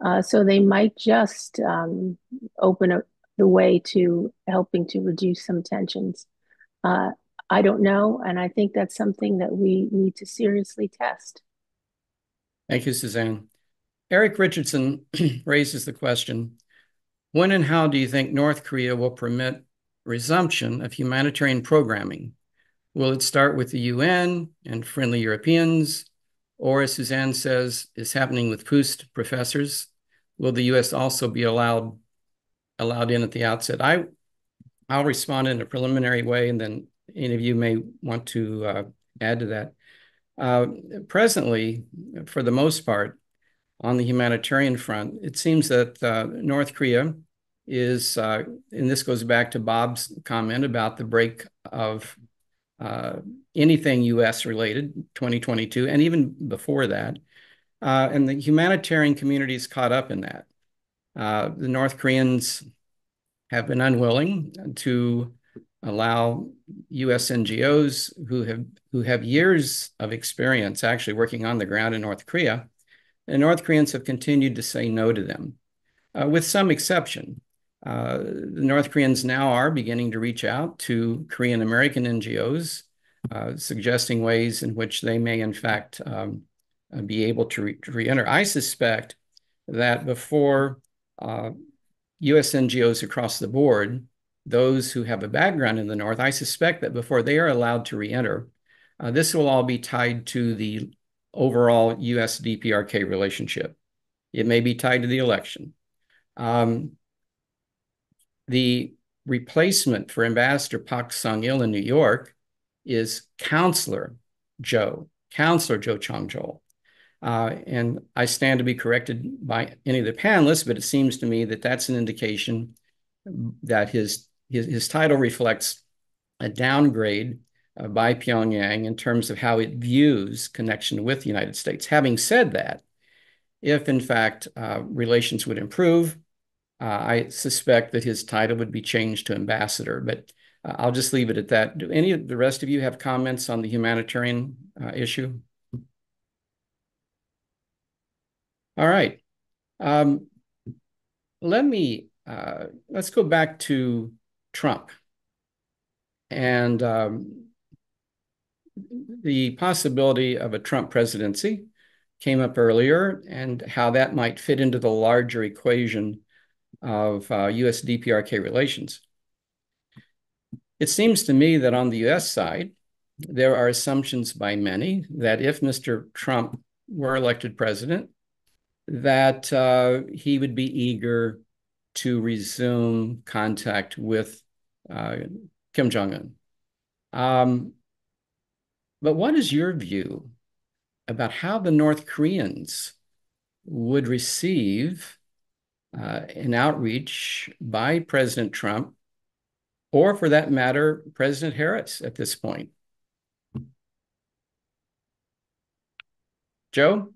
[SPEAKER 4] Uh, so they might just um, open a, the way to helping to reduce some tensions. Uh, I don't know, and I think that's something that we need to seriously test.
[SPEAKER 2] Thank you, Suzanne. Eric Richardson raises the question, when and how do you think North Korea will permit resumption of humanitarian programming Will it start with the UN and friendly Europeans? Or, as Suzanne says, is happening with PUST professors? Will the US also be allowed allowed in at the outset? I, I'll respond in a preliminary way, and then any of you may want to uh, add to that. Uh, presently, for the most part, on the humanitarian front, it seems that uh, North Korea is, uh, and this goes back to Bob's comment about the break of uh, anything U.S. related, 2022, and even before that. Uh, and the humanitarian community is caught up in that. Uh, the North Koreans have been unwilling to allow U.S. NGOs who have who have years of experience actually working on the ground in North Korea, and North Koreans have continued to say no to them, uh, with some exception. Uh, the North Koreans now are beginning to reach out to Korean American NGOs, uh, suggesting ways in which they may, in fact, um, uh, be able to, re to re-enter. I suspect that before U.S. Uh, NGOs across the board, those who have a background in the North, I suspect that before they are allowed to re-enter, uh, this will all be tied to the overall U.S. DPRK relationship. It may be tied to the election. Um, the replacement for Ambassador Pak Sung-il in New York is Counselor Joe, Counselor Joe Chong-jol. Uh, and I stand to be corrected by any of the panelists, but it seems to me that that's an indication that his his, his title reflects a downgrade uh, by Pyongyang in terms of how it views connection with the United States. Having said that, if in fact uh, relations would improve, uh, I suspect that his title would be changed to ambassador, but uh, I'll just leave it at that. Do any of the rest of you have comments on the humanitarian uh, issue? All right. Um, let me, uh, let's go back to Trump and um, the possibility of a Trump presidency came up earlier and how that might fit into the larger equation of uh, US DPRK relations. It seems to me that on the US side, there are assumptions by many that if Mr. Trump were elected president, that uh, he would be eager to resume contact with uh, Kim Jong un. Um, but what is your view about how the North Koreans would receive uh, an outreach by President Trump, or for that matter, President Harris at this point? Joe?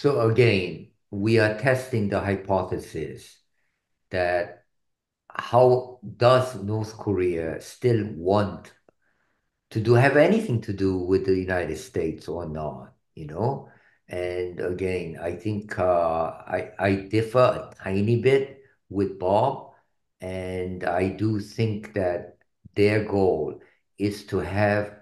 [SPEAKER 5] So again, we are testing the hypothesis that how does North Korea still want to do have anything to do with the United States or not, you know? And again, I think uh, I, I differ a tiny bit with Bob, and I do think that their goal is to have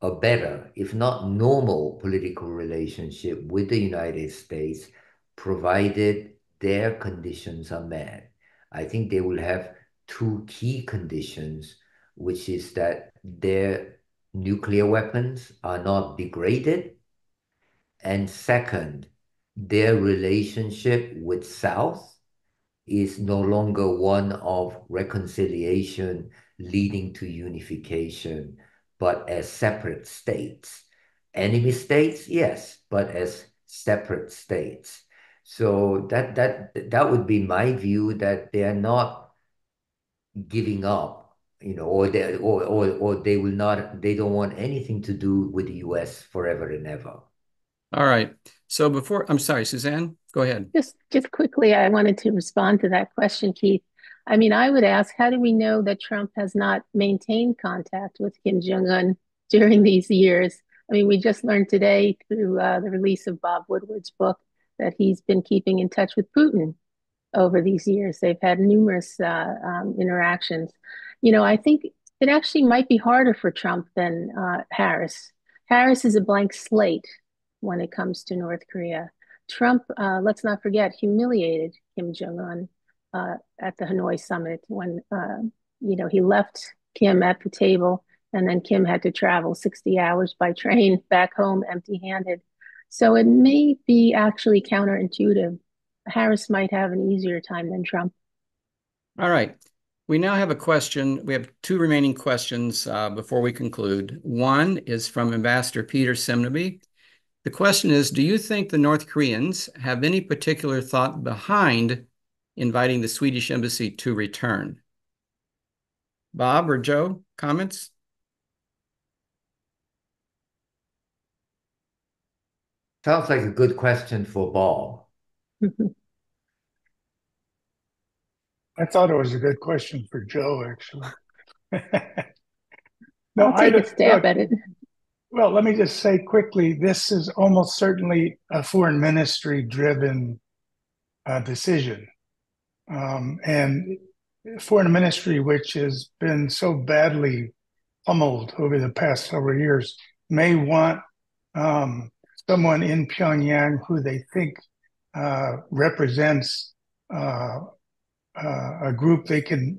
[SPEAKER 5] a better, if not normal, political relationship with the United States, provided their conditions are met. I think they will have two key conditions, which is that their nuclear weapons are not degraded, and second, their relationship with South is no longer one of reconciliation leading to unification, but as separate states. Enemy states, yes, but as separate states. So that that that would be my view that they are not giving up, you know, or they or or or they will not they don't want anything to do with the US forever and ever.
[SPEAKER 2] All right. So before I'm sorry, Suzanne, go ahead.
[SPEAKER 4] Just just quickly, I wanted to respond to that question, Keith. I mean, I would ask, how do we know that Trump has not maintained contact with Kim Jong Un during these years? I mean, we just learned today through uh, the release of Bob Woodward's book that he's been keeping in touch with Putin over these years. They've had numerous uh, um, interactions. You know, I think it actually might be harder for Trump than uh, Harris. Harris is a blank slate when it comes to North Korea. Trump, uh, let's not forget, humiliated Kim Jong Un uh, at the Hanoi summit when uh, you know he left Kim at the table, and then Kim had to travel 60 hours by train back home empty-handed. So it may be actually counterintuitive. Harris might have an easier time than Trump.
[SPEAKER 2] All right. We now have a question. We have two remaining questions uh, before we conclude. One is from Ambassador Peter Semneby. The question is, do you think the North Koreans have any particular thought behind inviting the Swedish embassy to return? Bob or Joe, comments?
[SPEAKER 5] Sounds like a good question for Bob.
[SPEAKER 3] I thought it was a good question for Joe, actually.
[SPEAKER 4] no, I'll take I, a stab at it.
[SPEAKER 3] Well, let me just say quickly this is almost certainly a foreign ministry driven uh, decision. Um, and foreign ministry, which has been so badly pummeled over the past several years, may want um, someone in Pyongyang who they think uh, represents uh, uh a group they can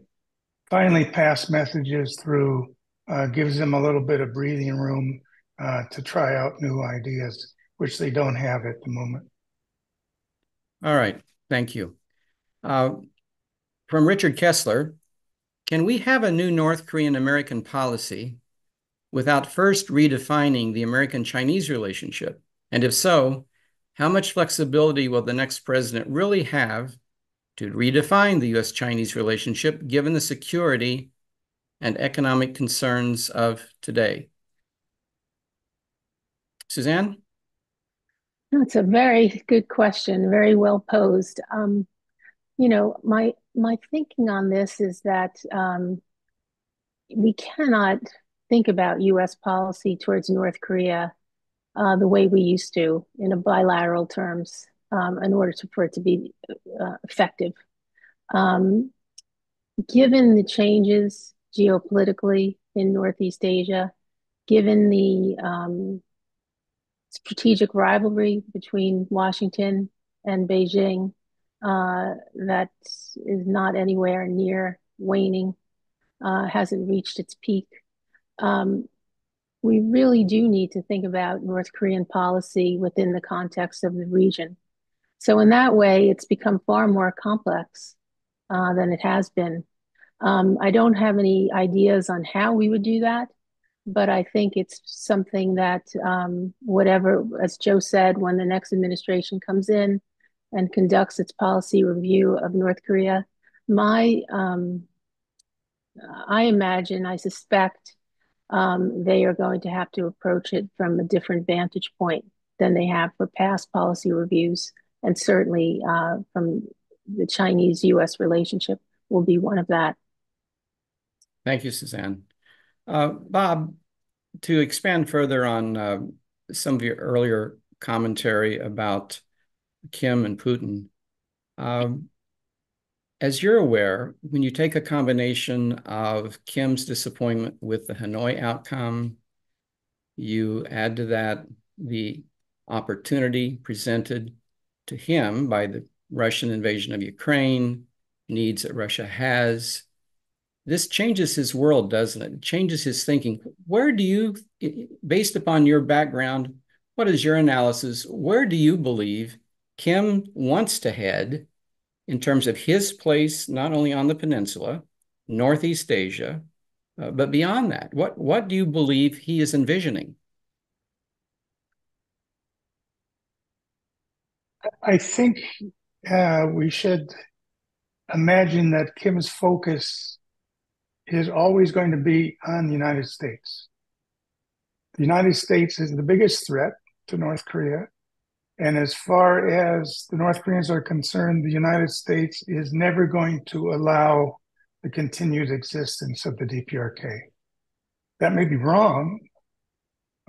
[SPEAKER 3] finally pass messages through, uh, gives them a little bit of breathing room uh, to try out new ideas, which they don't have at the moment.
[SPEAKER 2] All right, thank you. Uh, from Richard Kessler, can we have a new North Korean American policy without first redefining the American Chinese relationship? And if so, how much flexibility will the next president really have to redefine the US Chinese relationship given the security and economic concerns of today? Suzanne?
[SPEAKER 4] That's a very good question, very well posed. Um, you know, my my thinking on this is that um, we cannot think about U.S. policy towards North Korea uh, the way we used to in a bilateral terms um, in order to, for it to be uh, effective. Um, given the changes geopolitically in Northeast Asia, given the um, strategic rivalry between Washington and Beijing uh, that is not anywhere near waning, uh, hasn't reached its peak. Um, we really do need to think about North Korean policy within the context of the region. So, in that way, it's become far more complex uh, than it has been. Um, I don't have any ideas on how we would do that but I think it's something that um, whatever, as Joe said, when the next administration comes in and conducts its policy review of North Korea, my um, I imagine, I suspect um, they are going to have to approach it from a different vantage point than they have for past policy reviews, and certainly uh, from the Chinese-U.S. relationship will be one of that.
[SPEAKER 2] Thank you, Suzanne. Uh, Bob, to expand further on uh, some of your earlier commentary about Kim and Putin, um, as you're aware, when you take a combination of Kim's disappointment with the Hanoi outcome, you add to that the opportunity presented to him by the Russian invasion of Ukraine, needs that Russia has, this changes his world, doesn't it? it? Changes his thinking. Where do you, based upon your background, what is your analysis? Where do you believe Kim wants to head in terms of his place, not only on the peninsula, Northeast Asia, uh, but beyond that? What, what do you believe he is envisioning?
[SPEAKER 3] I think uh, we should imagine that Kim's focus is always going to be on the United States. The United States is the biggest threat to North Korea. And as far as the North Koreans are concerned, the United States is never going to allow the continued existence of the DPRK. That may be wrong,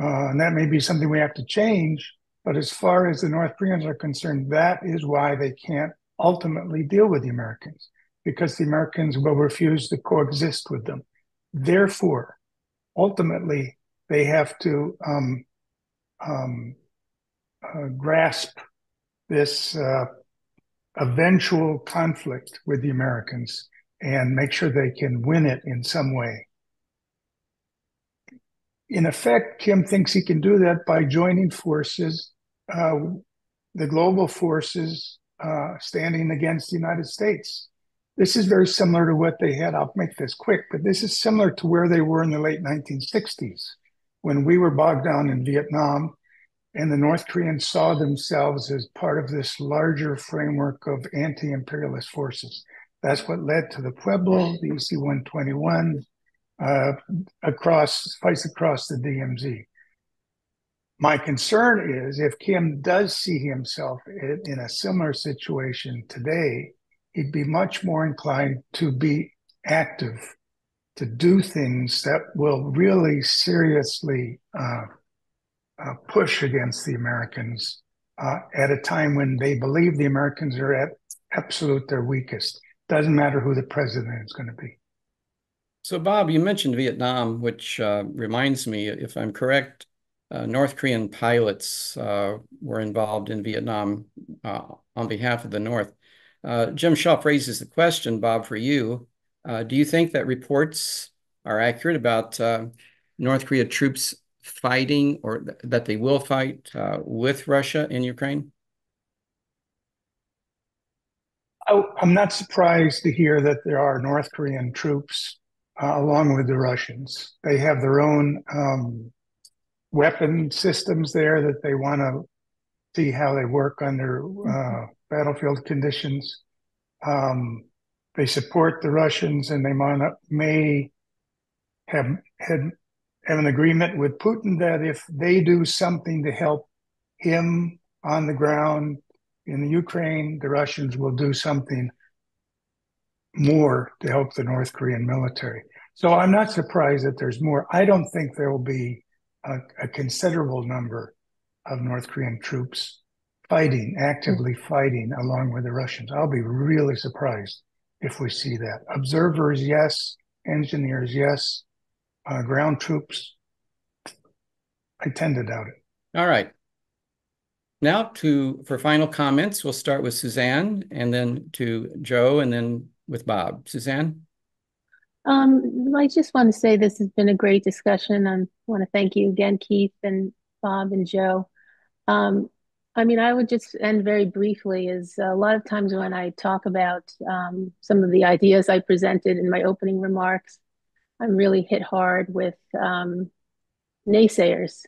[SPEAKER 3] uh, and that may be something we have to change. But as far as the North Koreans are concerned, that is why they can't ultimately deal with the Americans because the Americans will refuse to coexist with them. Therefore, ultimately, they have to um, um, uh, grasp this uh, eventual conflict with the Americans and make sure they can win it in some way. In effect, Kim thinks he can do that by joining forces, uh, the global forces uh, standing against the United States this is very similar to what they had. I'll make this quick, but this is similar to where they were in the late 1960s when we were bogged down in Vietnam and the North Koreans saw themselves as part of this larger framework of anti imperialist forces. That's what led to the Pueblo, the EC 121, uh, across, fights across the DMZ. My concern is if Kim does see himself in, in a similar situation today, he'd be much more inclined to be active, to do things that will really seriously uh, uh, push against the Americans uh, at a time when they believe the Americans are at absolute their weakest. Doesn't matter who the president is going to be.
[SPEAKER 2] So, Bob, you mentioned Vietnam, which uh, reminds me, if I'm correct, uh, North Korean pilots uh, were involved in Vietnam uh, on behalf of the North. Uh, Jim Schoff raises the question, Bob, for you. Uh, do you think that reports are accurate about North Korea troops fighting or th that they will fight with Russia in Ukraine?
[SPEAKER 3] I, I'm not surprised to hear that there are North Korean troops uh, along with the Russians. They have their own um, weapon systems there that they want to see how they work under uh, battlefield conditions. Um, they support the Russians, and they may have had have an agreement with Putin that if they do something to help him on the ground in the Ukraine, the Russians will do something more to help the North Korean military. So I'm not surprised that there's more. I don't think there will be a, a considerable number of North Korean troops fighting, actively fighting along with the Russians. I'll be really surprised if we see that. Observers, yes. Engineers, yes. Uh, ground troops, I tend to doubt it.
[SPEAKER 2] All right. Now to for final comments, we'll start with Suzanne and then to Joe and then with Bob. Suzanne?
[SPEAKER 4] Um, I just want to say this has been a great discussion. I want to thank you again, Keith and Bob and Joe. Um, I mean, I would just end very briefly is a lot of times when I talk about um, some of the ideas I presented in my opening remarks, I'm really hit hard with um, naysayers.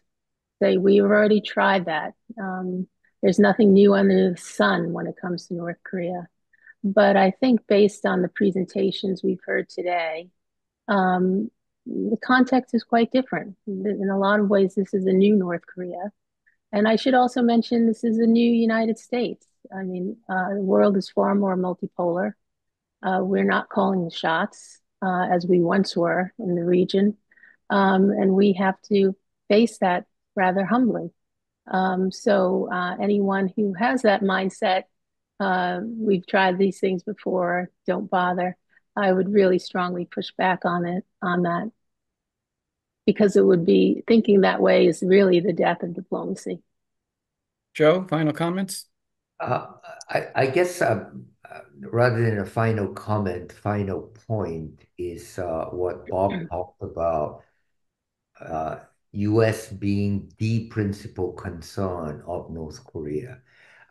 [SPEAKER 4] Say, we've already tried that. Um, there's nothing new under the sun when it comes to North Korea. But I think based on the presentations we've heard today, um, the context is quite different. In a lot of ways, this is a new North Korea. And I should also mention this is a new United States. I mean, uh, the world is far more multipolar. Uh, we're not calling the shots uh, as we once were in the region. Um, and we have to face that rather humbly. Um, so, uh, anyone who has that mindset uh, we've tried these things before, don't bother. I would really strongly push back on it, on that, because it would be thinking that way is really the death of diplomacy.
[SPEAKER 2] Joe, final comments?
[SPEAKER 5] Uh, I, I, guess uh, rather than a final comment, final point is uh, what Bob talked about. U.S. Uh, being the principal concern of North Korea.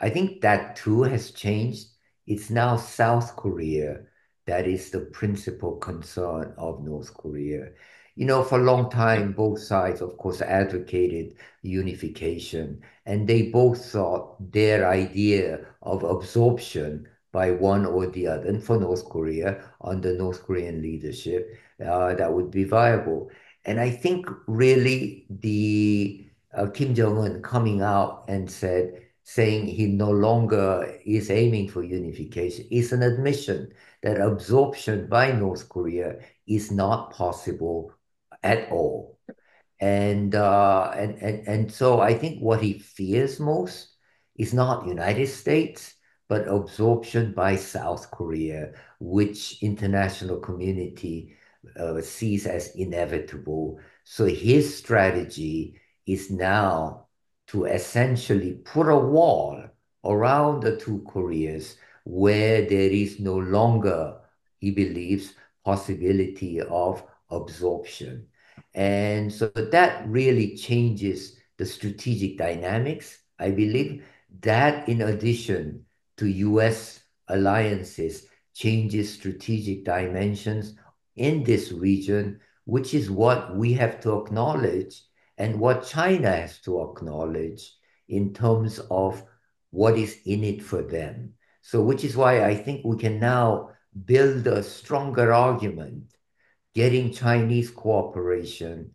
[SPEAKER 5] I think that too has changed. It's now South Korea that is the principal concern of North Korea. You know, for a long time, both sides, of course, advocated unification, and they both thought their idea of absorption by one or the other, and for North Korea, under North Korean leadership, uh, that would be viable. And I think really the uh, Kim Jong Un coming out and said, saying he no longer is aiming for unification is an admission that absorption by North Korea is not possible at all. And, uh, and, and, and so I think what he fears most is not United States, but absorption by South Korea, which international community uh, sees as inevitable. So his strategy is now to essentially put a wall around the two Koreas where there is no longer, he believes, possibility of absorption. And so that really changes the strategic dynamics. I believe that in addition to US alliances changes strategic dimensions in this region, which is what we have to acknowledge and what China has to acknowledge in terms of what is in it for them. So, which is why I think we can now build a stronger argument, getting Chinese cooperation,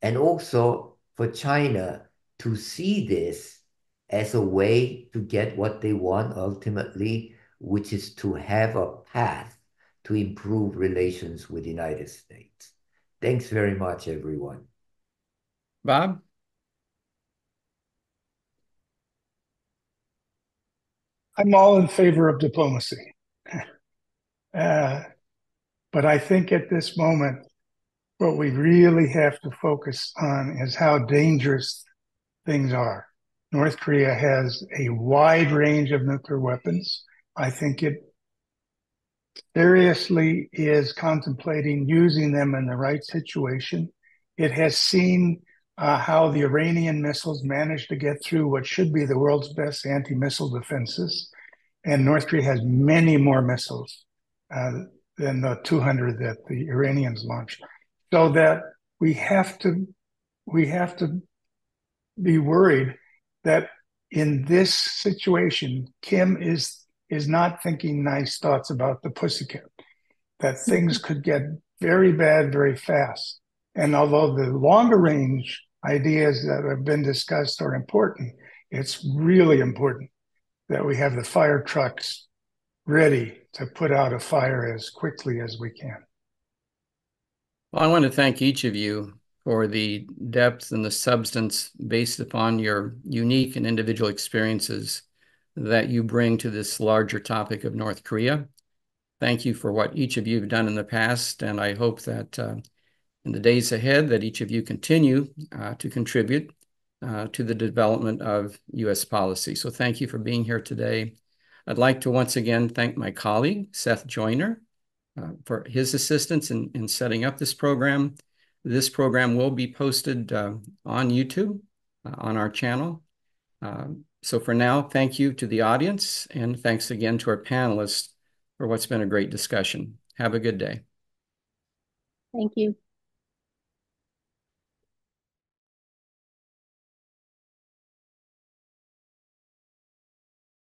[SPEAKER 5] and also for China to see this as a way to get what they want ultimately, which is to have a path to improve relations with the United States. Thanks very much, everyone.
[SPEAKER 2] Bob?
[SPEAKER 3] I'm all in favor of diplomacy. uh, but I think at this moment, what we really have to focus on is how dangerous things are. North Korea has a wide range of nuclear weapons. I think it seriously is contemplating using them in the right situation. It has seen uh, how the Iranian missiles managed to get through what should be the world's best anti missile defenses. And North Korea has many more missiles uh, than the 200 that the Iranians launched. So that we have to we have to be worried that in this situation, Kim is is not thinking nice thoughts about the pussycat, that things could get very bad very fast. And although the longer range ideas that have been discussed are important, it's really important that we have the fire trucks ready to put out a fire as quickly as we can.
[SPEAKER 2] Well, I want to thank each of you for the depth and the substance based upon your unique and individual experiences that you bring to this larger topic of North Korea. Thank you for what each of you have done in the past, and I hope that uh, in the days ahead that each of you continue uh, to contribute uh, to the development of U.S. policy. So thank you for being here today. I'd like to once again thank my colleague, Seth Joyner, uh, for his assistance in, in setting up this program. This program will be posted uh, on YouTube uh, on our channel. Um, so for now, thank you to the audience and thanks again to our panelists for what's been a great discussion. Have a good day.
[SPEAKER 4] Thank you.